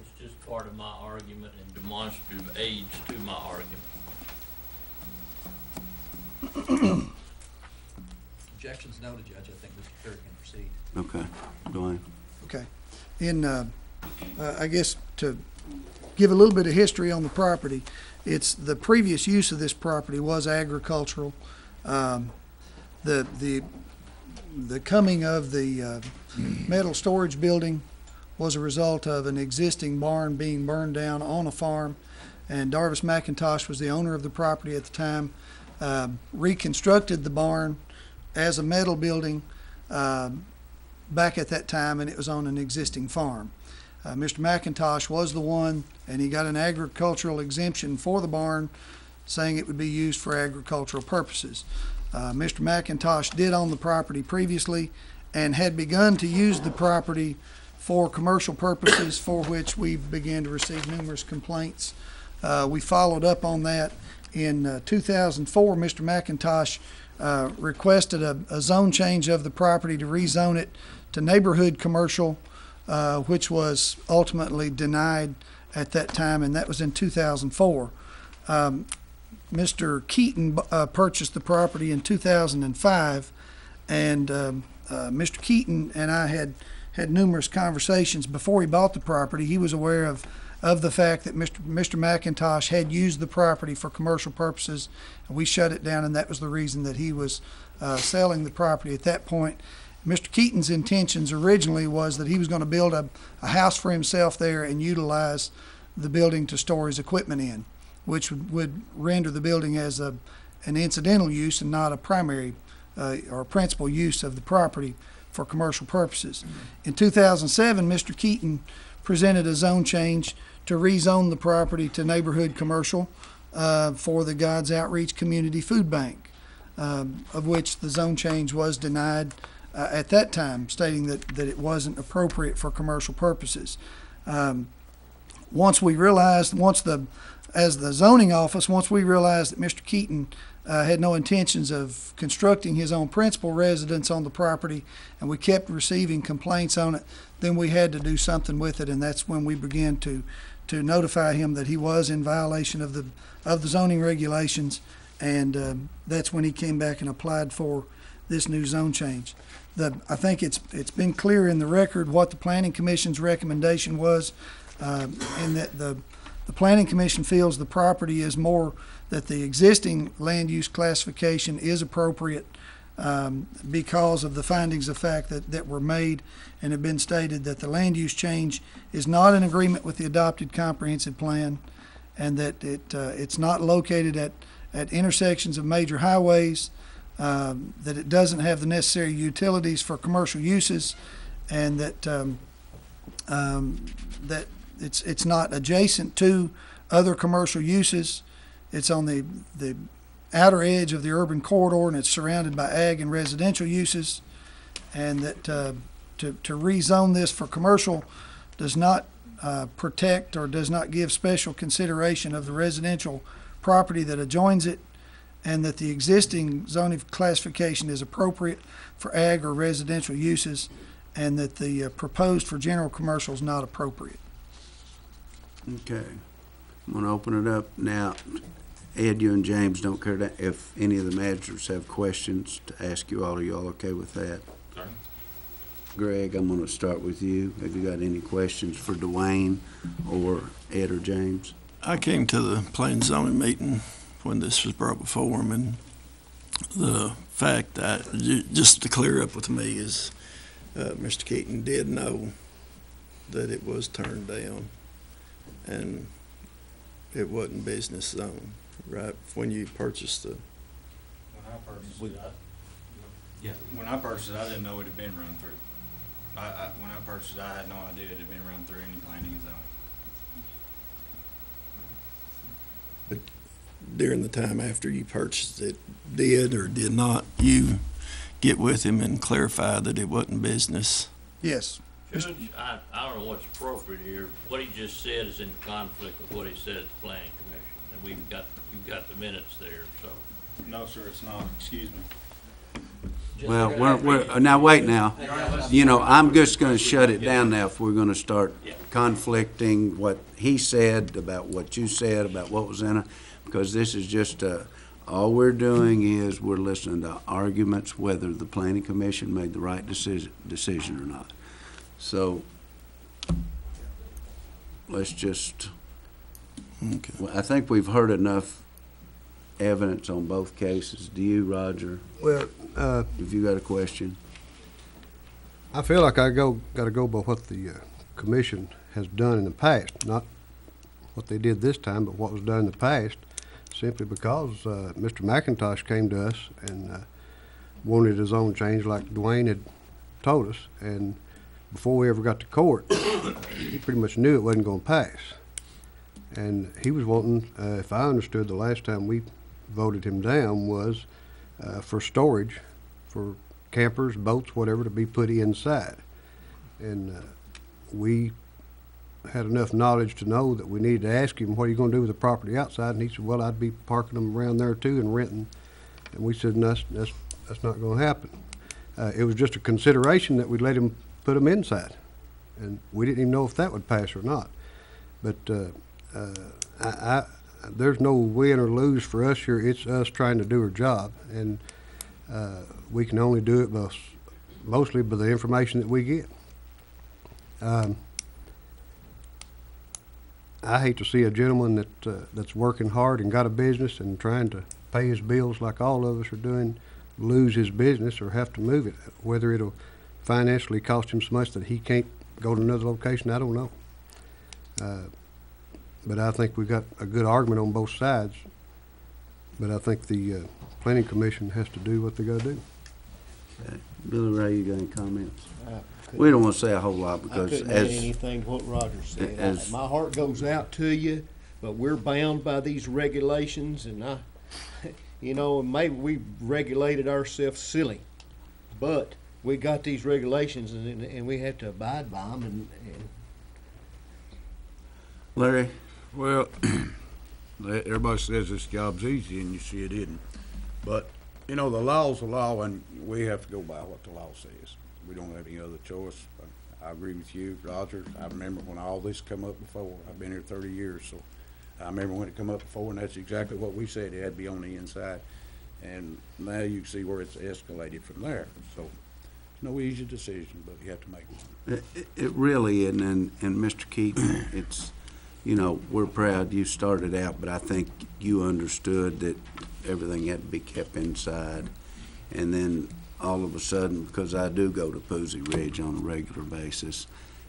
It's just part of my argument and demonstrative aids to my argument. Objections noted, Judge. I think Mr. Kerr can proceed. Okay, Dwayne. Okay. In, uh, uh, I guess to give a little bit of history on the property, it's, the previous use of this property was agricultural. Um, The, the, the coming of the uh, metal storage building was a result of an existing barn being burned down on a farm, and Darvis McIntosh was the owner of the property at the time, um, reconstructed the barn as a metal building, um, back at that time, and it was on an existing farm. Uh, Mr. McIntosh was the one, and he got an agricultural exemption for the barn, saying it would be used for agricultural purposes. Uh, Mr. McIntosh did own the property previously and had begun to use the property for commercial purposes, for which we began to receive numerous complaints. Uh, we followed up on that. In uh, 2004, Mr. McIntosh uh, requested a, a zone change of the property to rezone it to neighborhood commercial, uh, which was ultimately denied at that time, and that was in 2004. Um, Mr. Keaton uh, purchased the property in 2005, and um, uh, Mr. Keaton and I had had numerous conversations before he bought the property. He was aware of of the fact that Mr. Mr. McIntosh had used the property for commercial purposes, and we shut it down, and that was the reason that he was uh, selling the property at that point. Mr. Keaton's intentions originally was that he was going to build a, a house for himself there and utilize the building to store his equipment in, which would, would render the building as a, an incidental use and not a primary uh, or principal use of the property for commercial purposes. In 2007, Mr. Keaton presented a zone change to rezone the property to neighborhood commercial uh, for the God's Outreach Community Food Bank, um, of which the zone change was denied uh, at that time, stating that, that it wasn't appropriate for commercial purposes. Um, once we realized, once the as the zoning office, once we realized that Mr. Keaton uh, had no intentions of constructing his own principal residence on the property, and we kept receiving complaints on it, then we had to do something with it, and that's when we began to, to notify him that he was in violation of the, of the zoning regulations, and um, that's when he came back and applied for this new zone change. The, I think it's, it's been clear in the record what the planning commission's recommendation was, um, and that the, the planning commission feels the property is more, that the existing land use classification is appropriate um, because of the findings of fact that, that were made and have been stated that the land use change is not in agreement with the adopted comprehensive plan and that it, uh, it's not located at, at intersections of major highways, um, that it doesn't have the necessary utilities for commercial uses, and that, um, um, that it's, it's not adjacent to other commercial uses. It's on the, the outer edge of the urban corridor and it's surrounded by ag and residential uses. And that, uh, to, to rezone this for commercial does not, uh, protect or does not give special consideration of the residential property that adjoins it. And that the existing zoning classification is appropriate for ag or residential uses. And that the uh, proposed for general commercial is not appropriate. Okay. I'm gonna open it up now. Ed, you and James don't care to, if any of the managers have questions to ask you all, are y'all okay with that? Greg, I'm gonna start with you. Have you got any questions for Dwayne or Ed or James? I came to the plain zoning meeting when this was brought before him, and the fact that, ju- just to clear up with me, is uh, Mr. Keaton did know that it was turned down, and it wasn't business zone, right, when you purchased the, When I purchased it, I, yeah, when I purchased it, I didn't know it had been run through. I, I, when I purchased it, I had no idea it had been run through any planning and zoning. during the time after you purchased it, did or did not you get with him and clarify that it wasn't business? Yes. Judge, I, I don't know what's appropriate here. What he just said is in conflict with what he said at the planning commission. And we've got, you've got the minutes there, so. No, sir, it's not, excuse me. Well, we're, we're, now, wait now. You know, I'm just gonna shut it down now if we're gonna start conflicting what he said about what you said about what was in it, because this is just, uh, all we're doing is we're listening to arguments whether the planning commission made the right decision, decision or not. So, let's just, Okay. well, I think we've heard enough evidence on both cases. Do you, Roger? Well, uh, Have you got a question? I feel like I go, gotta go by what the, uh, commission has done in the past, not what they did this time, but what was done in the past, simply because, uh, Mr. McIntosh came to us and, uh, wanted his own change like Dwayne had told us, and before we ever got to court, he pretty much knew it wasn't gonna pass. And he was wanting, uh, if I understood the last time we voted him down, was, uh, for storage, for campers, boats, whatever, to be put inside. And uh, we had enough knowledge to know that we needed to ask him, what are you gonna do with the property outside? And he said, well, I'd be parking them around there too and renting. And we said, no, that's, that's, that's not gonna happen. Uh, it was just a consideration that we'd let him put them inside. And we didn't even know if that would pass or not. But, uh, uh, I, I, there's no win or lose for us here. It's us trying to do our job. And, uh, we can only do it mostly by the information that we get. Um, I hate to see a gentleman that, uh, that's working hard and got a business and trying to pay his bills like all of us are doing, lose his business or have to move it. Whether it'll financially cost him so much that he can't go to another location, I don't know. Uh, But I think we've got a good argument on both sides. But I think the, uh, planning commission has to do what they gotta do. Okay. Billy Ray, you got any comments? We don't want to say a whole lot I because couldn't add as, anything to what Roger said. I- My heart goes out to you, but we're bound by these regulations and I, you know, maybe we regulated ourselves silly. But we got these regulations and, and we have to abide by them and, and Larry, Well, Everybody says this job's easy, and you see it isn't. But, you know, the law's the law, and we have to go by what the law says. We don't have any other choice. I agree with you, Roger. I remember when all this come up before. I've been here thirty years, so I remember when it come up before, and that's exactly what we said. It had to be on the inside. And now you see where it's escalated from there. So, no easy decision, but you have to make one. It, it- really isn't, and, and Mr. Keaton, it's, you know, we're proud you started out, but I think you understood that everything had to be kept inside. And then all of a sudden, because I do go to Poosey Ridge on a regular basis,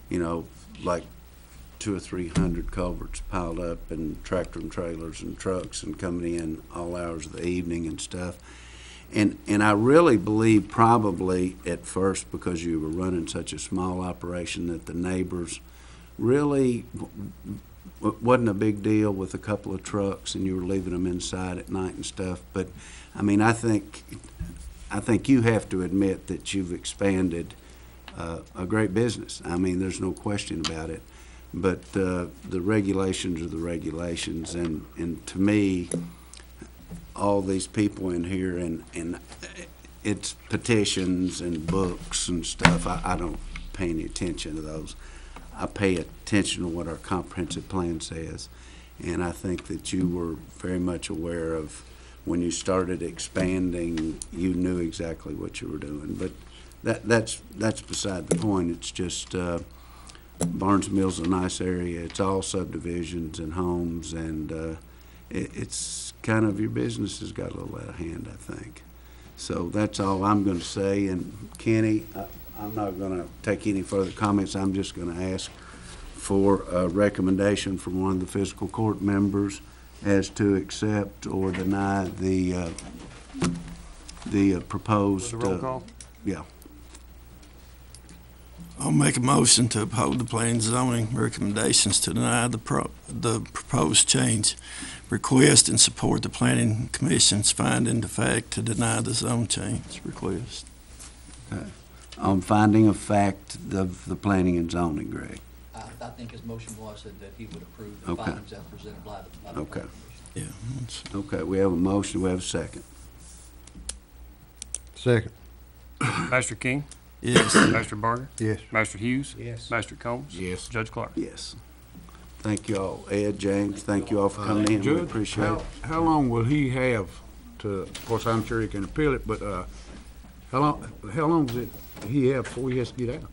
you know, like two or three hundred culverts piled up and tractor and trailers and trucks and coming in all hours of the evening and stuff. And, and I really believe probably at first, because you were running such a small operation, that the neighbors really wasn't a big deal with a couple of trucks and you were leaving them inside at night and stuff. But, I mean, I think, I think you have to admit that you've expanded uh, a great business. I mean, there's no question about it. But uh, the regulations are the regulations, and, and to me, all these people in here, and, and it's petitions and books and stuff, I, I don't pay any attention to those. I pay attention to what our comprehensive plan says, and I think that you were very much aware of, when you started expanding, you knew exactly what you were doing. But that, that's, that's beside the point, it's just, uh, Barnes Mill's a nice area. It's all subdivisions and homes, and uh, it, it's kind of your business has got a little out of hand, I think. So that's all I'm going to say. And Kenny, I, I'm not going to take any further comments. I'm just going to ask for a recommendation from one of the fiscal court members as to accept or deny the uh, the uh, proposed. The roll uh, call? Yeah. I'll make a motion to uphold the plan zoning recommendations to deny the pro, the proposed change. Request and support the planning commission's finding of fact to deny the zone change request. On finding of fact of the planning and zoning, Greg. I, I think his motion was that, that he would approve the Okay. findings as presented by the, by the Okay. planning commission. Yeah, Okay, we have a motion, we have a second. Second, Master King, yes. Master Barger, yes. Master Hughes, Yes. Master Combs, Yes. Judge Clark. Yes. Thank you all. Ed, James, thank you all for coming in. We Judge, appreciate how, it. how long will he have to, of course, I'm sure he can appeal it, but, uh, how long, how long does it, he have before he has to get out?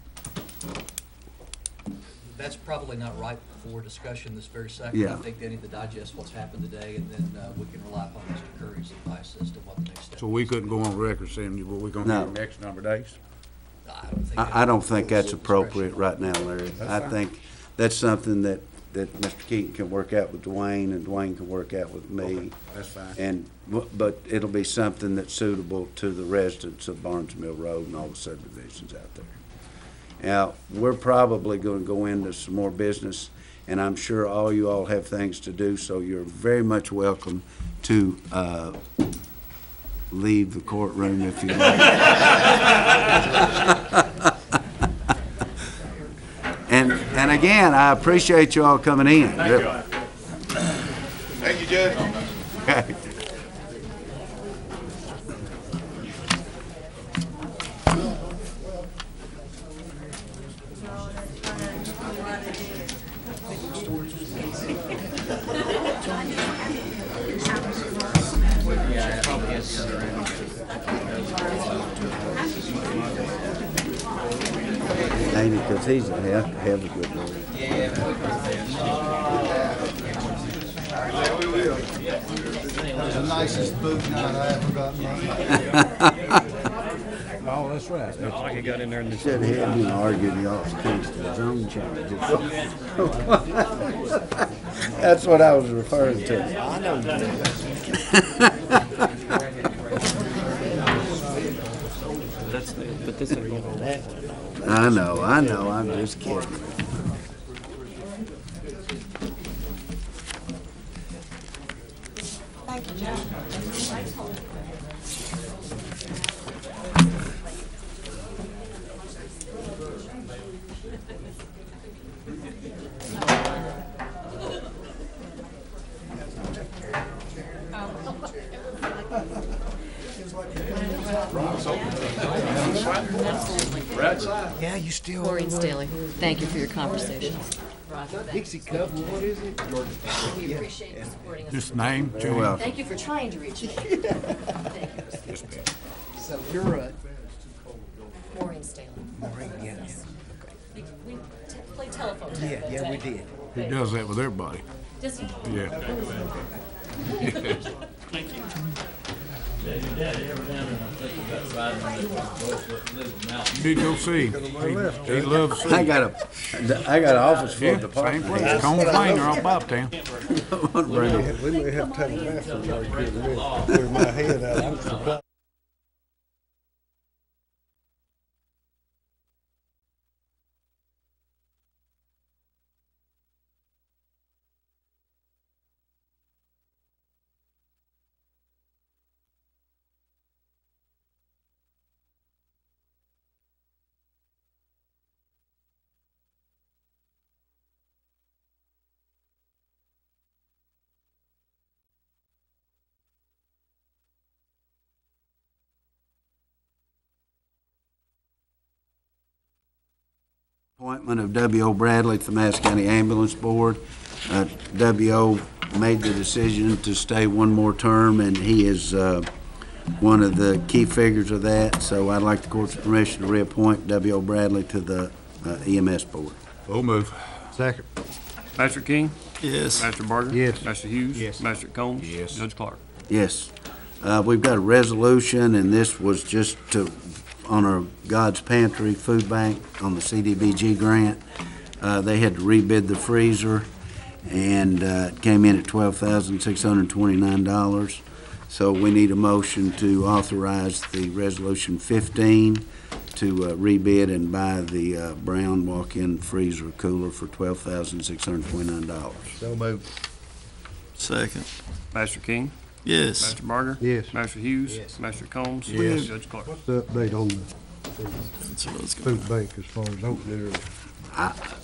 That's probably not right for discussion this very second. Yeah. I think they need to digest what's happened today, and then, uh, we can rely upon Mr. Curry's advice as to what the next step is. So we couldn't go on record saying, well, we're gonna No. give him X number of days? I don't think. I, I don't think that's appropriate right now, Larry. I fine. think that's something that, that Mr. Keaton can work out with Dwayne and Dwayne can work out with me. That's fine. And, w- but it'll be something that's suitable to the residents of Barnes Mill Road and all the subdivisions out there. Now, we're probably gonna go into some more business, and I'm sure all you all have things to do, so you're very much welcome to, uh, leave the courtroom if you like. And, and again, I appreciate you all coming in. Thank you. Thank you, Judge. Okay. Because he's a hell, hell a good lawyer. The nicest boot night I ever got Oh, that's right. Looks like he got in there and Said he had been arguing the office keys to his own. That's what I was referring to. I know. That's the, but this ain't going I know, I know, I'm just kidding. You supporting us. Just name, You're welcome. Thank you for trying to reach me. Thank you. So you're a. Maureen Staley. Maureen, yeah, We we t- played telephone tag yeah, that yeah, we day. did. He does that with everybody. Just Yeah. Thank you need to go see. He, he loves I got a, I got an office full Yeah, of same department place. heads. Combs Lane, they're all about town. We may have to have a bathroom there to get rid of, clear my head out. I'm Appointment of W.O. Bradley to the Madison County Ambulance Board. Uh, W.O. made the decision to stay one more term, and he is uh, one of the key figures of that. So I'd like the court's permission to reappoint W.O. Bradley to the uh, EMS Board. Full move. Second. Master King, Yes. Master Barger. Yes. Master Hughes. Yes. Master Combs. Yes. Judge Clark. Yes. Uh, We've got a resolution, and this was just to, on our God's Pantry Food Bank on the CDBG grant. Uh, They had to rebid the freezer, and uh, it came in at $12,629. So we need a motion to authorize the Resolution 15 to uh, rebid and buy the uh, Brown walk-in freezer cooler for $12,629. So moved. Second. Master King, Yes. Master Barger. Yes. Master Hughes. Yes. Master Combs. Yes. Judge Clark. What's the update on the That's what I was going food bank as far as opening it?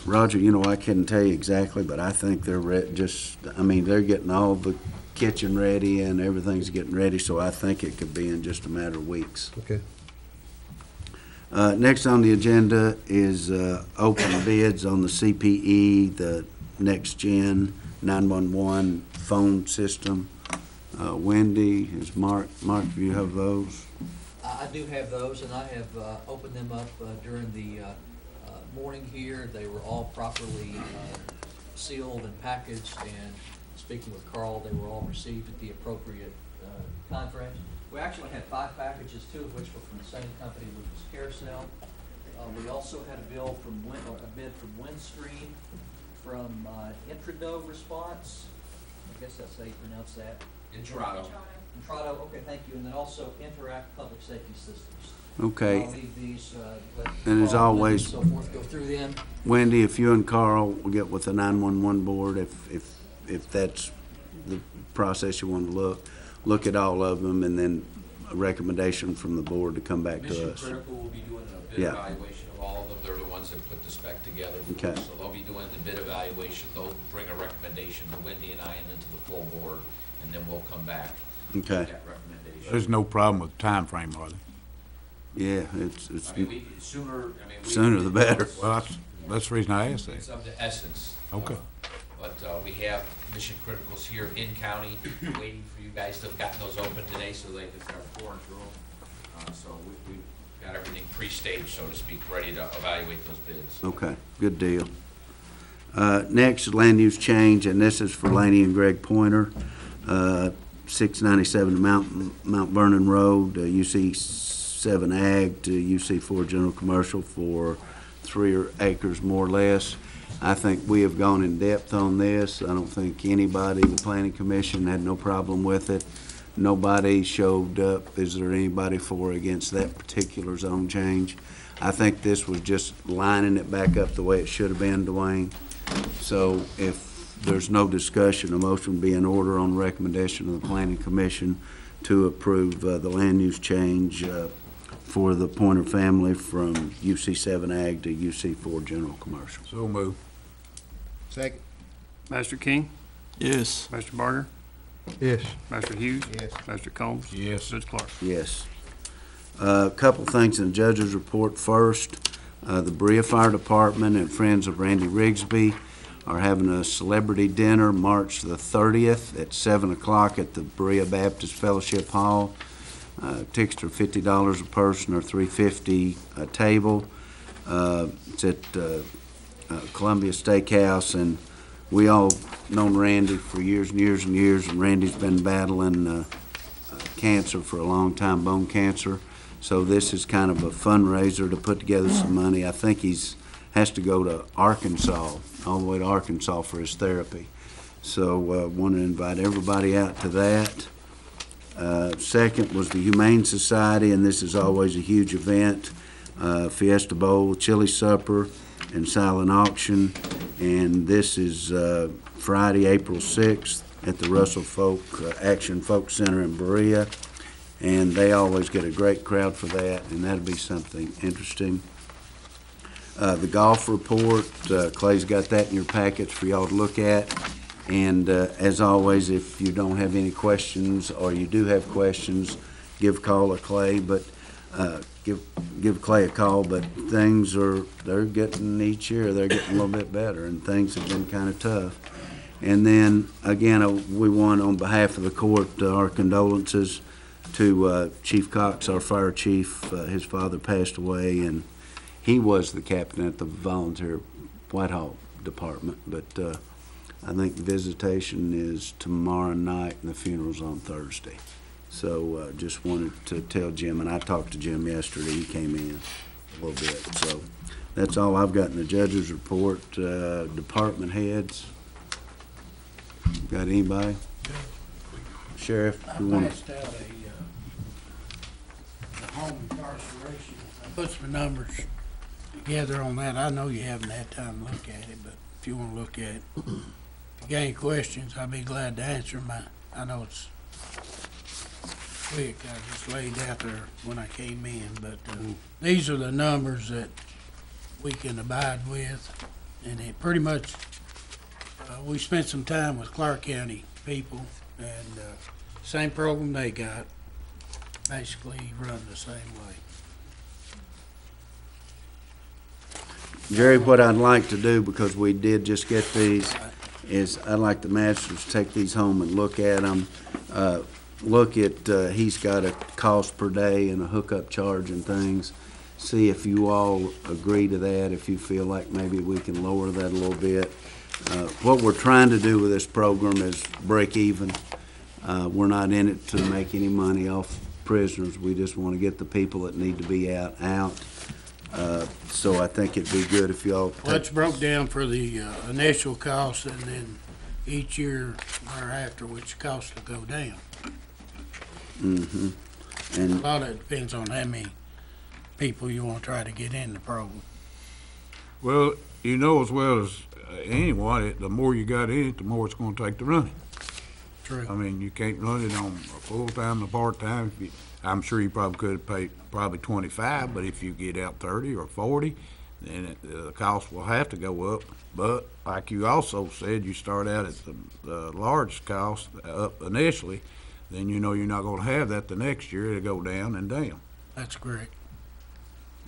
Roger, you know, I couldn't tell you exactly, but I think they're re- just, I mean, they're getting all the kitchen ready and everything's getting ready, so I think it could be in just a matter of weeks. Okay. Uh, next on the agenda is, uh, open bids on the CPE, the next-gen nine-one-one phone system. Uh, Wendy, is Mark, Mark, do you have those? I do have those, and I have uh, opened them up uh, during the uh, uh, morning here. They were all properly uh, sealed and packaged, and speaking with Carl, they were all received at the appropriate time. We actually had five packages, two of which were from the same company, which was Carousel. We also had a bill from, Win- a bid from Windstream, from uh, Intrado Response. I guess that's how you pronounce that. Entrado. Entrado, okay, thank you, and then also Interact Public Safety Systems. Okay. I'll leave these, uh, let And as Carl, always- And so forth, go through them. Wendy, if you and Carl will get with the 911 board, if, if, if that's the process you want to look, look at all of them and then a recommendation from the board to come back to Mission us. Critical will be doing a bid Yeah. evaluation of all of them. They're the ones that put the spec together. for Okay. us. So they'll be doing the bid evaluation. They'll bring a recommendation to Wendy and I and then to the full board, and then we'll come back. with Okay. That recommendation. There's no problem with the timeframe, are there? Yeah, it's, it's, I mean, we, sooner, I mean. we- Sooner the better. Well, that's, that's the reason I asked It's that. of the essence. Okay. But, uh, we have mission criticals here in county, waiting for you guys to have gotten those open today so they can start pouring through them. Uh, so we, we've got everything pre-staged, so to speak, ready to evaluate those bids. okay, good deal. Uh, next, land use change, and this is for Laney and Greg Pointer, uh, 697 Mount, Mount Vernon Road, uh, UC 7 Ag to UC 4 General Commercial for three acres more or less. I think we have gone in depth on this. I don't think anybody, the planning commission had no problem with it. Nobody showed up. Is there anybody for or against that particular zone change? I think this was just lining it back up the way it should have been, Dwayne. So if there's no discussion, a motion would be in order on recommendation of the planning commission to approve uh, the land use change uh, for the Pointer family from UC seven ag to UC four general commercial. So move. Second. Master King, Yes. Master Barger, Yes. Master Hughes. Yes. Master Combs. Yes. Judge Clark. Yes. A couple things in the judge's report first. Uh, The Berea Fire Department and Friends of Randy Rigsby are having a celebrity dinner March the 30th at 7 o'clock at the Berea Baptist Fellowship Hall. Uh, Tickets are $50 a person or $3.50 a table. Uh, It's at uh, uh, Columbia Steakhouse, and we all known Randy for years and years and years, and Randy's been battling uh, cancer for a long time, bone cancer. So this is kind of a fundraiser to put together some money. I think he's, has to go to Arkansas, all the way to Arkansas for his therapy. So uh, want to invite everybody out to that. Uh, Second was the Humane Society, and this is always a huge event. Uh, Fiesta Bowl, Chili Supper, and silent auction. And this is uh, Friday, April 6th at the Russell Folk, uh, Acton Folk Center in Berea. And they always get a great crowd for that, and that'll be something interesting. Uh, The golf report, uh, Clay's got that in your packets for y'all to look at. And uh, as always, if you don't have any questions, or you do have questions, give call to Clay, but uh, give, give Clay a call, but things are, they're getting, each year, they're getting a little bit better, and things have been kind of tough. And then, again, uh, we want, on behalf of the court, uh, our condolences to Chief Cox, our fire chief. His father passed away, and he was the captain at the volunteer Whitehall Department, but uh, I think visitation is tomorrow night and the funeral's on Thursday. So uh, just wanted to tell Jim, and I talked to Jim yesterday, he came in a little bit. So that's all I've got in the judge's report. Uh, Department heads, got anybody? Sheriff, I you want passed out a, uh, home incarceration. I put some numbers together on that. I know you haven't had time to look at it, but if you wanna look at it, if you got any questions, I'd be glad to answer them. I, I know it's quick. I just laid out there when I came in, but, uh, these are the numbers that we can abide with. And it pretty much, uh, we spent some time with Clark County people and, uh, same program they got, basically run the same way. Jerry, what I'd like to do, because we did just get these, is I'd like the masters to take these home and look at them. Uh, look at, uh, he's got a cost per day and a hookup charge and things. See if you all agree to that, if you feel like maybe we can lower that a little bit. Uh, what we're trying to do with this program is break even. Uh, we're not in it to make any money off prisoners. We just want to get the people that need to be out, out. Uh, So I think it'd be good if y'all Well, it's broke down for the uh, initial cost and then each year thereafter, which cost will go down. hmm A And, lot of it depends on how many people you wanna try to get in the program. Well, you know as well as uh, anyone, it- the more you got in it, the more it's gonna take to run it. True. I mean, you can't run it on a full-time and part-time. If you- I'm sure you probably could pay probably twenty-five, but if you get out thirty or forty, then it, uh, the cost will have to go up. But like you also said, you start out at the, the largest cost uh, up initially, then you know you're not gonna have that the next year. It'll go down and down. That's correct.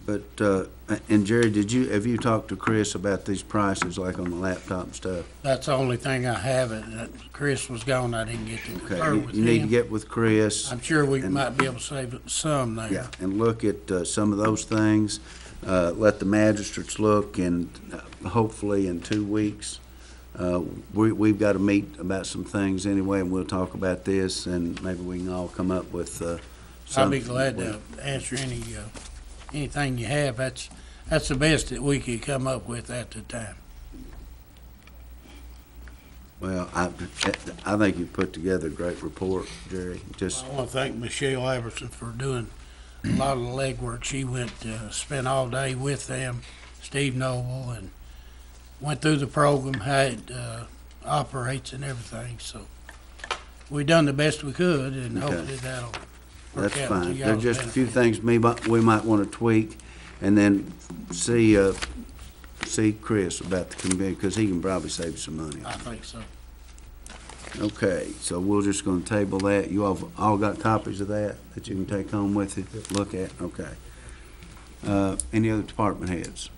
But, uh, and Jerry, did you, have you talked to Chris about these prices, like on the laptop stuff? That's the only thing I haven't. Uh, Chris was gone, I didn't get to Okay, confer you- with you need to him. get with Chris. I'm sure we and- might be able to save some there. Yeah, and look at uh, some of those things. Uh, Let the magistrates look, and uh, hopefully in two weeks, uh, we, we've got to meet about some things anyway, and we'll talk about this, and maybe we can all come up with uh, I'll be something. glad to answer any, uh, anything you have. That's, that's the best that we could come up with at the time. Well, I, I think you put together a great report, Jerry, just, I want to thank Michelle Iverson for doing a lot of the legwork. She went, uh, spent all day with them, Steve Noble, and went through the program, how it, uh, operates and everything, so we done the best we could, and Okay. hopefully that'll that's out fine. There's y'all's just a few benefit. things me, mi- we might want to tweak, and then see, uh, see Chris about the committee, because he can probably save some money. I think so. Okay, so we're just gonna table that. You all, all got copies of that that you can take home with you, look at? Okay. Uh, any other department heads?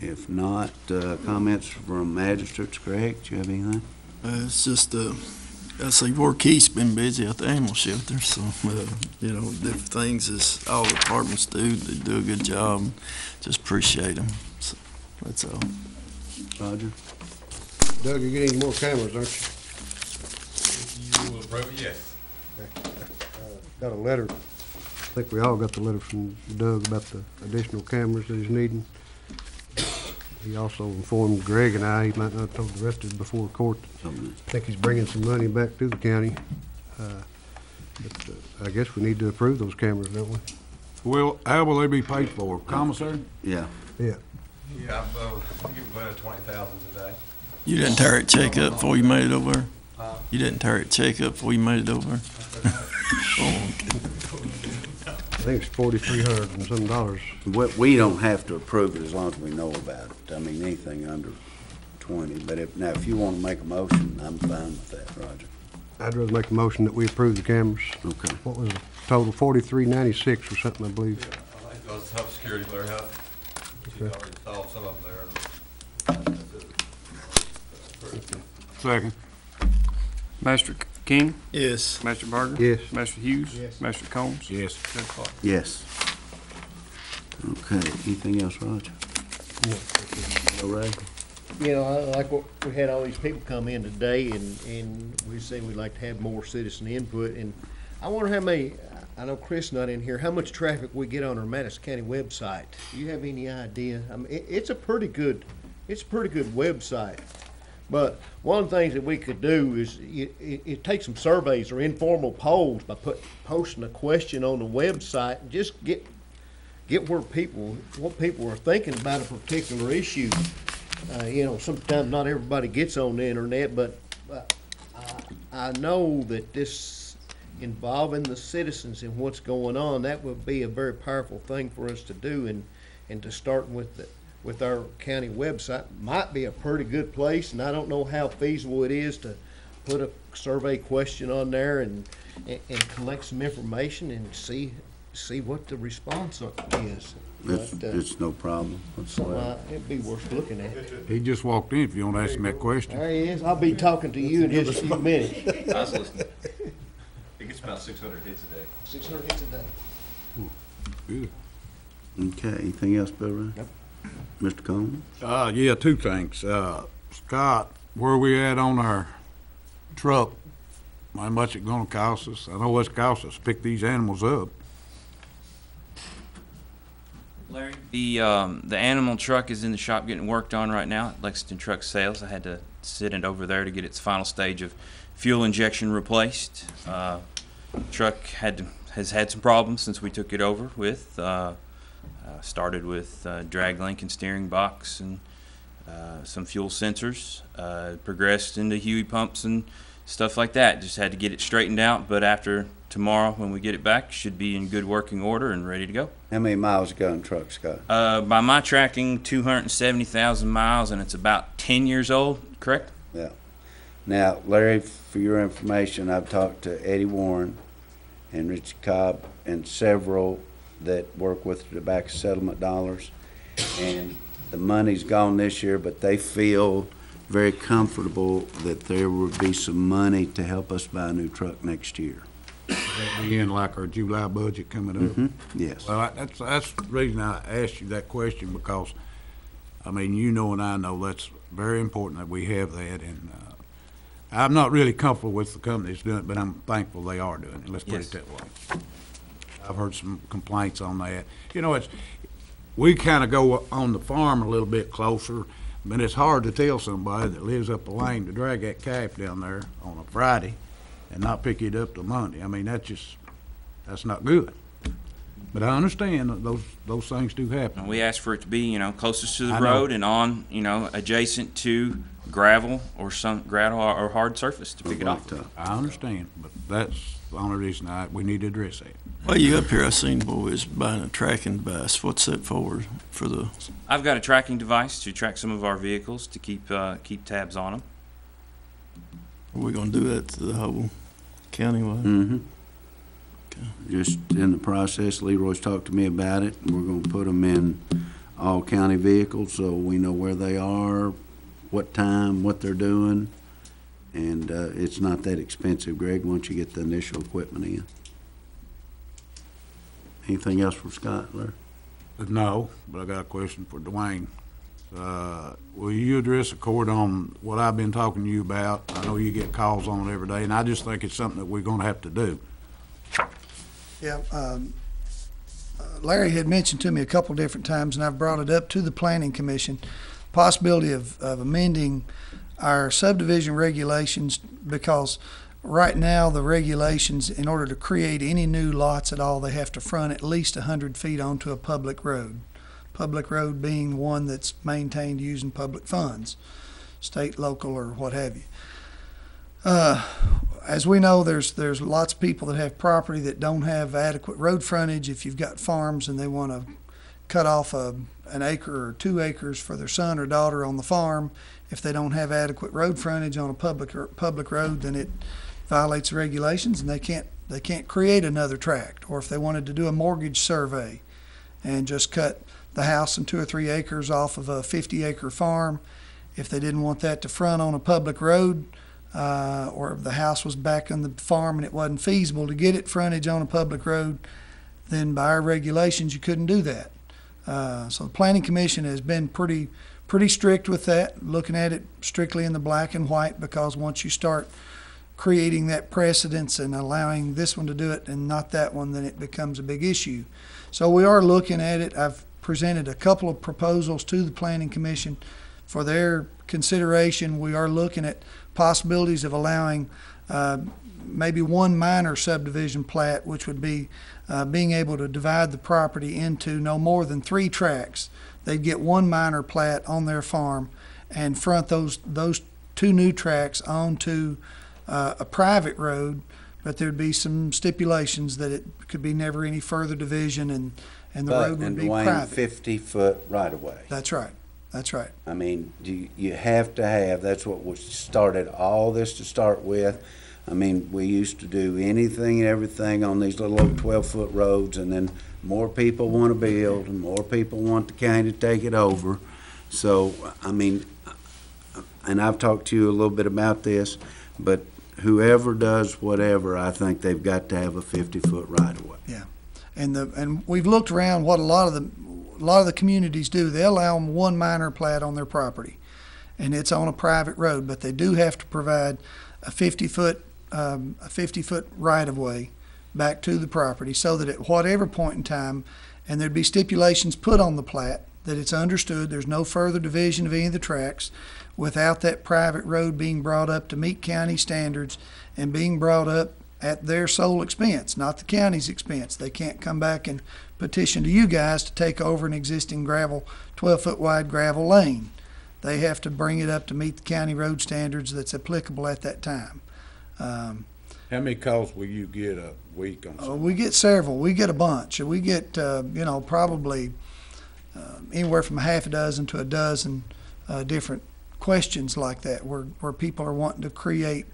If not, uh, comments from magistrates, Greg, do you have anything? Uh, it's just, uh, I see Ward Keith's been busy at the animal shelter, so, uh, you know, different things as all departments do, they do a good job. Just appreciate them. So, That's all. Roger? Doug, you're getting more cameras, aren't you? You will approve it, yes. Got a letter, I think we all got the letter from Doug about the additional cameras that he's needing. He also informed Greg and I, he might not have told the rest of it before court, I think he's bringing some money back to the county. Uh, But uh, I guess we need to approve those cameras, don't we? Well, how will they be paid for? Commissary? Yeah. Yeah. Yeah, I've, uh, I'll give Glenn twenty thousand today. You didn't tear it check up before you made it over? You didn't tear it check up before you made it over? Oh, okay. I think it's forty-three hundred and some dollars. We, we don't have to approve it as long as we know about it. I mean, anything under twenty, but if, now, if you wanna make a motion, I'm fine with that, Roger. I'd rather make a motion that we approve the cameras. Okay. What was the total, forty-three ninety-six or something, I believe? I think those tough security clear help. She's Okay. already solved some of them there. Second. Master King, Yes. Master Barger. Yes. Master Hughes. Yes. Master Combs. Yes. Judge Clark. Yes. Okay, anything else, Roger? No, Ray? You know, I like what, we had all these people come in today and, and we say we'd like to have more citizen input. And I wonder how many, I know Chris not in here, how much traffic we get on our Madison County website? Do you have any idea? I mean, it, it's a pretty good, it's a pretty good website. But one of the things that we could do is, it, takes some surveys or informal polls by put, posting a question on the website and just get, get where people, what people are thinking about a particular issue. Uh, you know, sometimes not everybody gets on the internet, but, but I, I know that this involving the citizens in what's going on, that would be a very powerful thing for us to do and, and to start with the, with our county website might be a pretty good place, and I don't know how feasible it is to put a survey question on there and, and, and collect some information and see, see what the response is. It's, But, uh, it's no problem So, uh, it'd be worth looking at. He just walked in if you want to ask him that question. There he is. I'll be talking to you in just a few minutes. I was listening. It gets about six hundred hits a day. Six hundred hits a day. Good. Okay, anything else, Bill Ray? Nope. Mr. Coleman? Uh, yeah, two things. Uh, Scott, where we at on our truck? How much it gonna cost us? I know what's cost us to pick these animals up. Larry? The, um, the animal truck is in the shop getting worked on right now at Lexington Truck Sales. I had to sit it over there to get its final stage of fuel injection replaced. Uh, truck had, has had some problems since we took it over with, uh, uh, started with, uh, drag link and steering box and, uh, some fuel sensors, uh, progressed into HEUI pumps and stuff like that. Just had to get it straightened out, but after tomorrow, when we get it back, should be in good working order and ready to go. How many miles ago in truck, Scott? Uh, by my tracking, 270,000 miles, and it's about 10 years old, correct? Yeah. Now, Larry, for your information, I've talked to Eddie Warren and Richard Cobb and several that work with the tobacco settlement dollars. And the money's gone this year, but they feel very comfortable that there would be some money to help us buy a new truck next year. That be in like our July budget coming up. Mhm, Yes. Well, I- that's, that's the reason I asked you that question, because, I mean, you know and I know that's very important that we have that, and, uh, I'm not really comfortable with the company that's doing it, but I'm thankful they are doing it, let's put Yes. it that way. I've heard some complaints on that. You know, it's, we kinda go on the farm a little bit closer, but it's hard to tell somebody that lives up the lane to drag that calf down there on a Friday and not pick it up till Monday. I mean, that's just, that's not good. But I understand that those, those things do happen. And we ask for it to be, you know, closest to the I know. road and on, you know, adjacent to gravel or some gravel or hard surface to pick it off. Blacktop. I understand, but that's the only reason I, we need to address that. Well, you up here, I seen boys buying a tracking device. What's that for? For the, I've got a tracking device to track some of our vehicles to keep uh, keep tabs on them. Are we gonna do that to the whole countywide? Mm-hmm. Just in the process, Leroy's talked to me about it, and we're gonna put them in all county vehicles, so we know where they are, what time, what they're doing. And, uh, it's not that expensive, Greg, once you get the initial equipment in. Anything else for Scott, Larry? No, but I got a question for Dwayne. Uh, will you address the court on what I've been talking to you about? I know you get calls on it every day, and I just think it's something that we're gonna have to do. Yeah, um, uh, Larry had mentioned to me a couple different times, and I've brought it up to the planning commission, possibility of, of amending our subdivision regulations, because right now, the regulations, in order to create any new lots at all, they have to front at least a hundred feet onto a public road. Public road being one that's maintained using public funds, state, local, or what have you. Uh, as we know, there's, there's lots of people that have property that don't have adequate road frontage. If you've got farms and they want to cut off a, an acre or two acres for their son or daughter on the farm, if they don't have adequate road frontage on a public, or public road, then it violates regulations and they can't, they can't create another tract. Or if they wanted to do a mortgage survey and just cut the house and two or three acres off of a fifty acre farm, if they didn't want that to front on a public road, uh, or if the house was back on the farm and it wasn't feasible to get it frontage on a public road, then by our regulations, you couldn't do that. Uh, so the planning commission has been pretty, pretty strict with that, looking at it strictly in the black and white, because once you start creating that precedence and allowing this one to do it and not that one, then it becomes a big issue. So we are looking at it. I've presented a couple of proposals to the planning commission for their consideration. We are looking at possibilities of allowing uh, maybe one minor subdivision plat, which would be uh, being able to divide the property into no more than three tracts. They'd get one minor plat on their farm and front those, those two new tracts onto uh, a private road, but there'd be some stipulations that it could be never any further division and, and the But, road would and be Dwayne, private. fifty-foot right-of-way. That's right, that's right. I mean, do you, you have to have, that's what was started all this to start with. I mean, we used to do anything and everything on these little old twelve-foot roads, and then more people want to build, and more people want the county to take it over. So, I mean, and I've talked to you a little bit about this, but whoever does whatever, I think they've got to have a fifty-foot right-of-way. Yeah. And the, and we've looked around what a lot of the, a lot of the communities do. They allow them one minor plat on their property. And it's on a private road, but they do have to provide a fifty-foot, um, a fifty-foot right-of-way back to the property so that at whatever point in time, and there'd be stipulations put on the plat that it's understood, there's no further division of any of the tracks without that private road being brought up to meet county standards and being brought up at their sole expense, not the county's expense. They can't come back and petition to you guys to take over an existing gravel, twelve-foot wide gravel lane. They have to bring it up to meet the county road standards that's applicable at that time. Um, How many calls will you get a week on uh, we get several. We get a bunch. We get, uh, you know, probably uh, anywhere from a half a dozen to a dozen uh, different questions like that, where where people are wanting to create,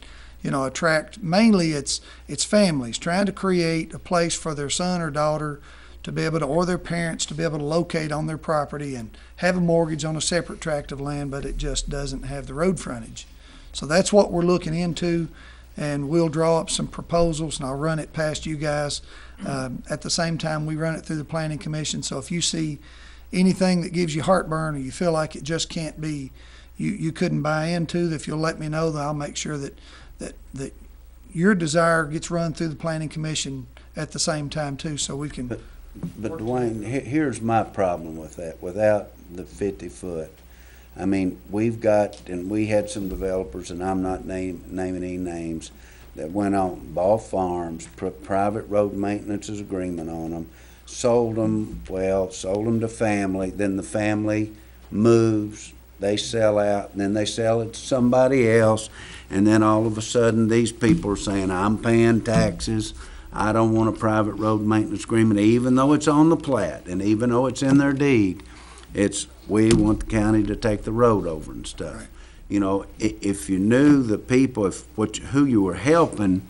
you know, attract. Mainly, it's it's families trying to create a place for their son or daughter to be able to, or their parents to be able to locate on their property and have a mortgage on a separate tract of land, but it just doesn't have the road frontage. So that's what we're looking into, and we'll draw up some proposals, and I'll run it past you guys. Um, At the same time, we run it through the planning commission, so if you see anything that gives you heartburn, or you feel like it just can't be, you, you couldn't buy into, if you'll let me know, then I'll make sure that, that, that your desire gets run through the planning commission at the same time too, so we can, But Dwayne, he- here's my problem with that, without the fifty foot. I mean, we've got, and we had some developers, and I'm not name, naming any names, that went on, bought farms, put private road maintenance's agreement on them, sold them, well, sold them to family, then the family moves, they sell out, and then they sell it to somebody else, and then all of a sudden, these people are saying, I'm paying taxes, I don't want a private road maintenance agreement, even though it's on the plat, and even though it's in their deed, it's, we want the county to take the road over and stuff. you know, if you knew the people, if, what, you- who you were helping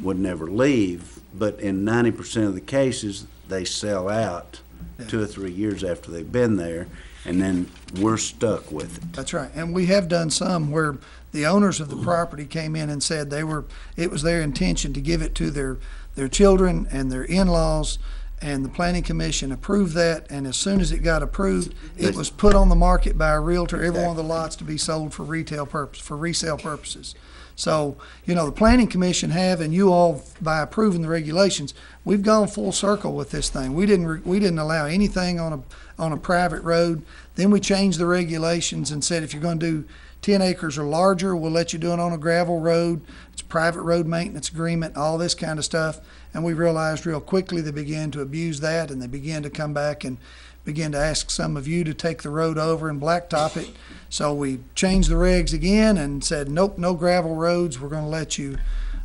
would never leave, but in ninety percent of the cases, they sell out two or three years after they've been there, and then we're stuck with it. That's right. And we have done some where the owners of the property came in and said they were, it was their intention to give it to their, their children and their in-laws, and the planning commission approved that, and as soon as it got approved, it was put on the market by a realtor, every one of the lots to be sold for retail purpose, for resale purposes. So, you know, the planning commission have, and you all, by approving the regulations, we've gone full circle with this thing. We didn't, re- we didn't allow anything on a, on a private road. Then we changed the regulations and said if you're gonna do ten acres or larger, we'll let you do it on a gravel road. It's private road maintenance agreement, all this kind of stuff. And we realized real quickly they began to abuse that and they began to come back and begin to ask some of you to take the road over and blacktop it. So we changed the regs again and said, nope, no gravel roads, we're gonna let you,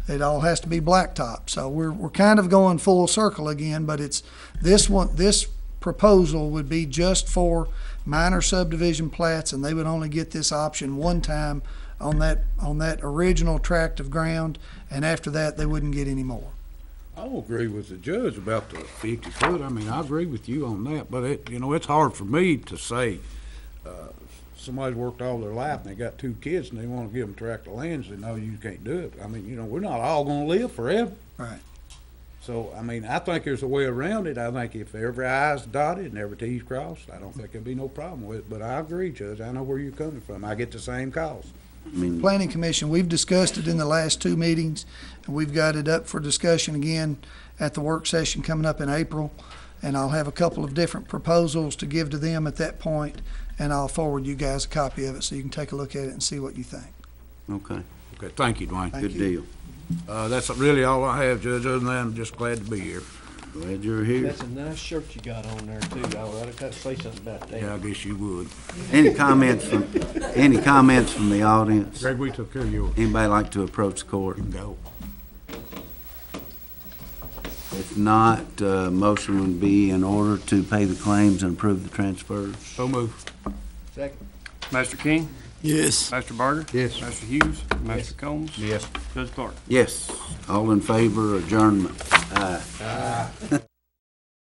it all has to be blacktop. So we're, we're kind of going full circle again, but it's, this one, this proposal would be just for minor subdivision plats, and they would only get this option one time on that, on that original tract of ground, and after that, they wouldn't get any more. I will agree with the judge about the fifty foot. I mean, I agree with you on that, but it, you know, it's hard for me to say, uh, somebody's worked all their life and they got two kids and they wanna give them tract of land, and say, no, you can't do it. I mean, you know, we're not all gonna live forever. Right. So, I mean, I think there's a way around it. I think if every I's dotted and every T's crossed, I don't think there'd be no problem with it. But I agree, Judge. I know where you're coming from. I get the same calls. I mean, Planning Commission, we've discussed it in the last two meetings, and we've got it up for discussion again at the work session coming up in April. And I'll have a couple of different proposals to give to them at that point, and I'll forward you guys a copy of it so you can take a look at it and see what you think. okay, Okay, thank you, Dwayne. Thank good you. deal. Uh, that's really all I have, Judge. Other than that, I'm just glad to be here. Glad you're here. That's a nice shirt you got on there too. I ought to say something about that. Yeah, I guess you would. Any comments from, any comments from the audience? Greg, we took care of yours. Anybody like to approach the court? You can go. If not, uh, motion would be in order to pay the claims and approve the transfers. So move. Second. Master King, Yes. Master Barger. Yes. Master Hughes, Master Combs. Yes. Judge Clark. Yes, all in favor adjournment? Aye. Aye.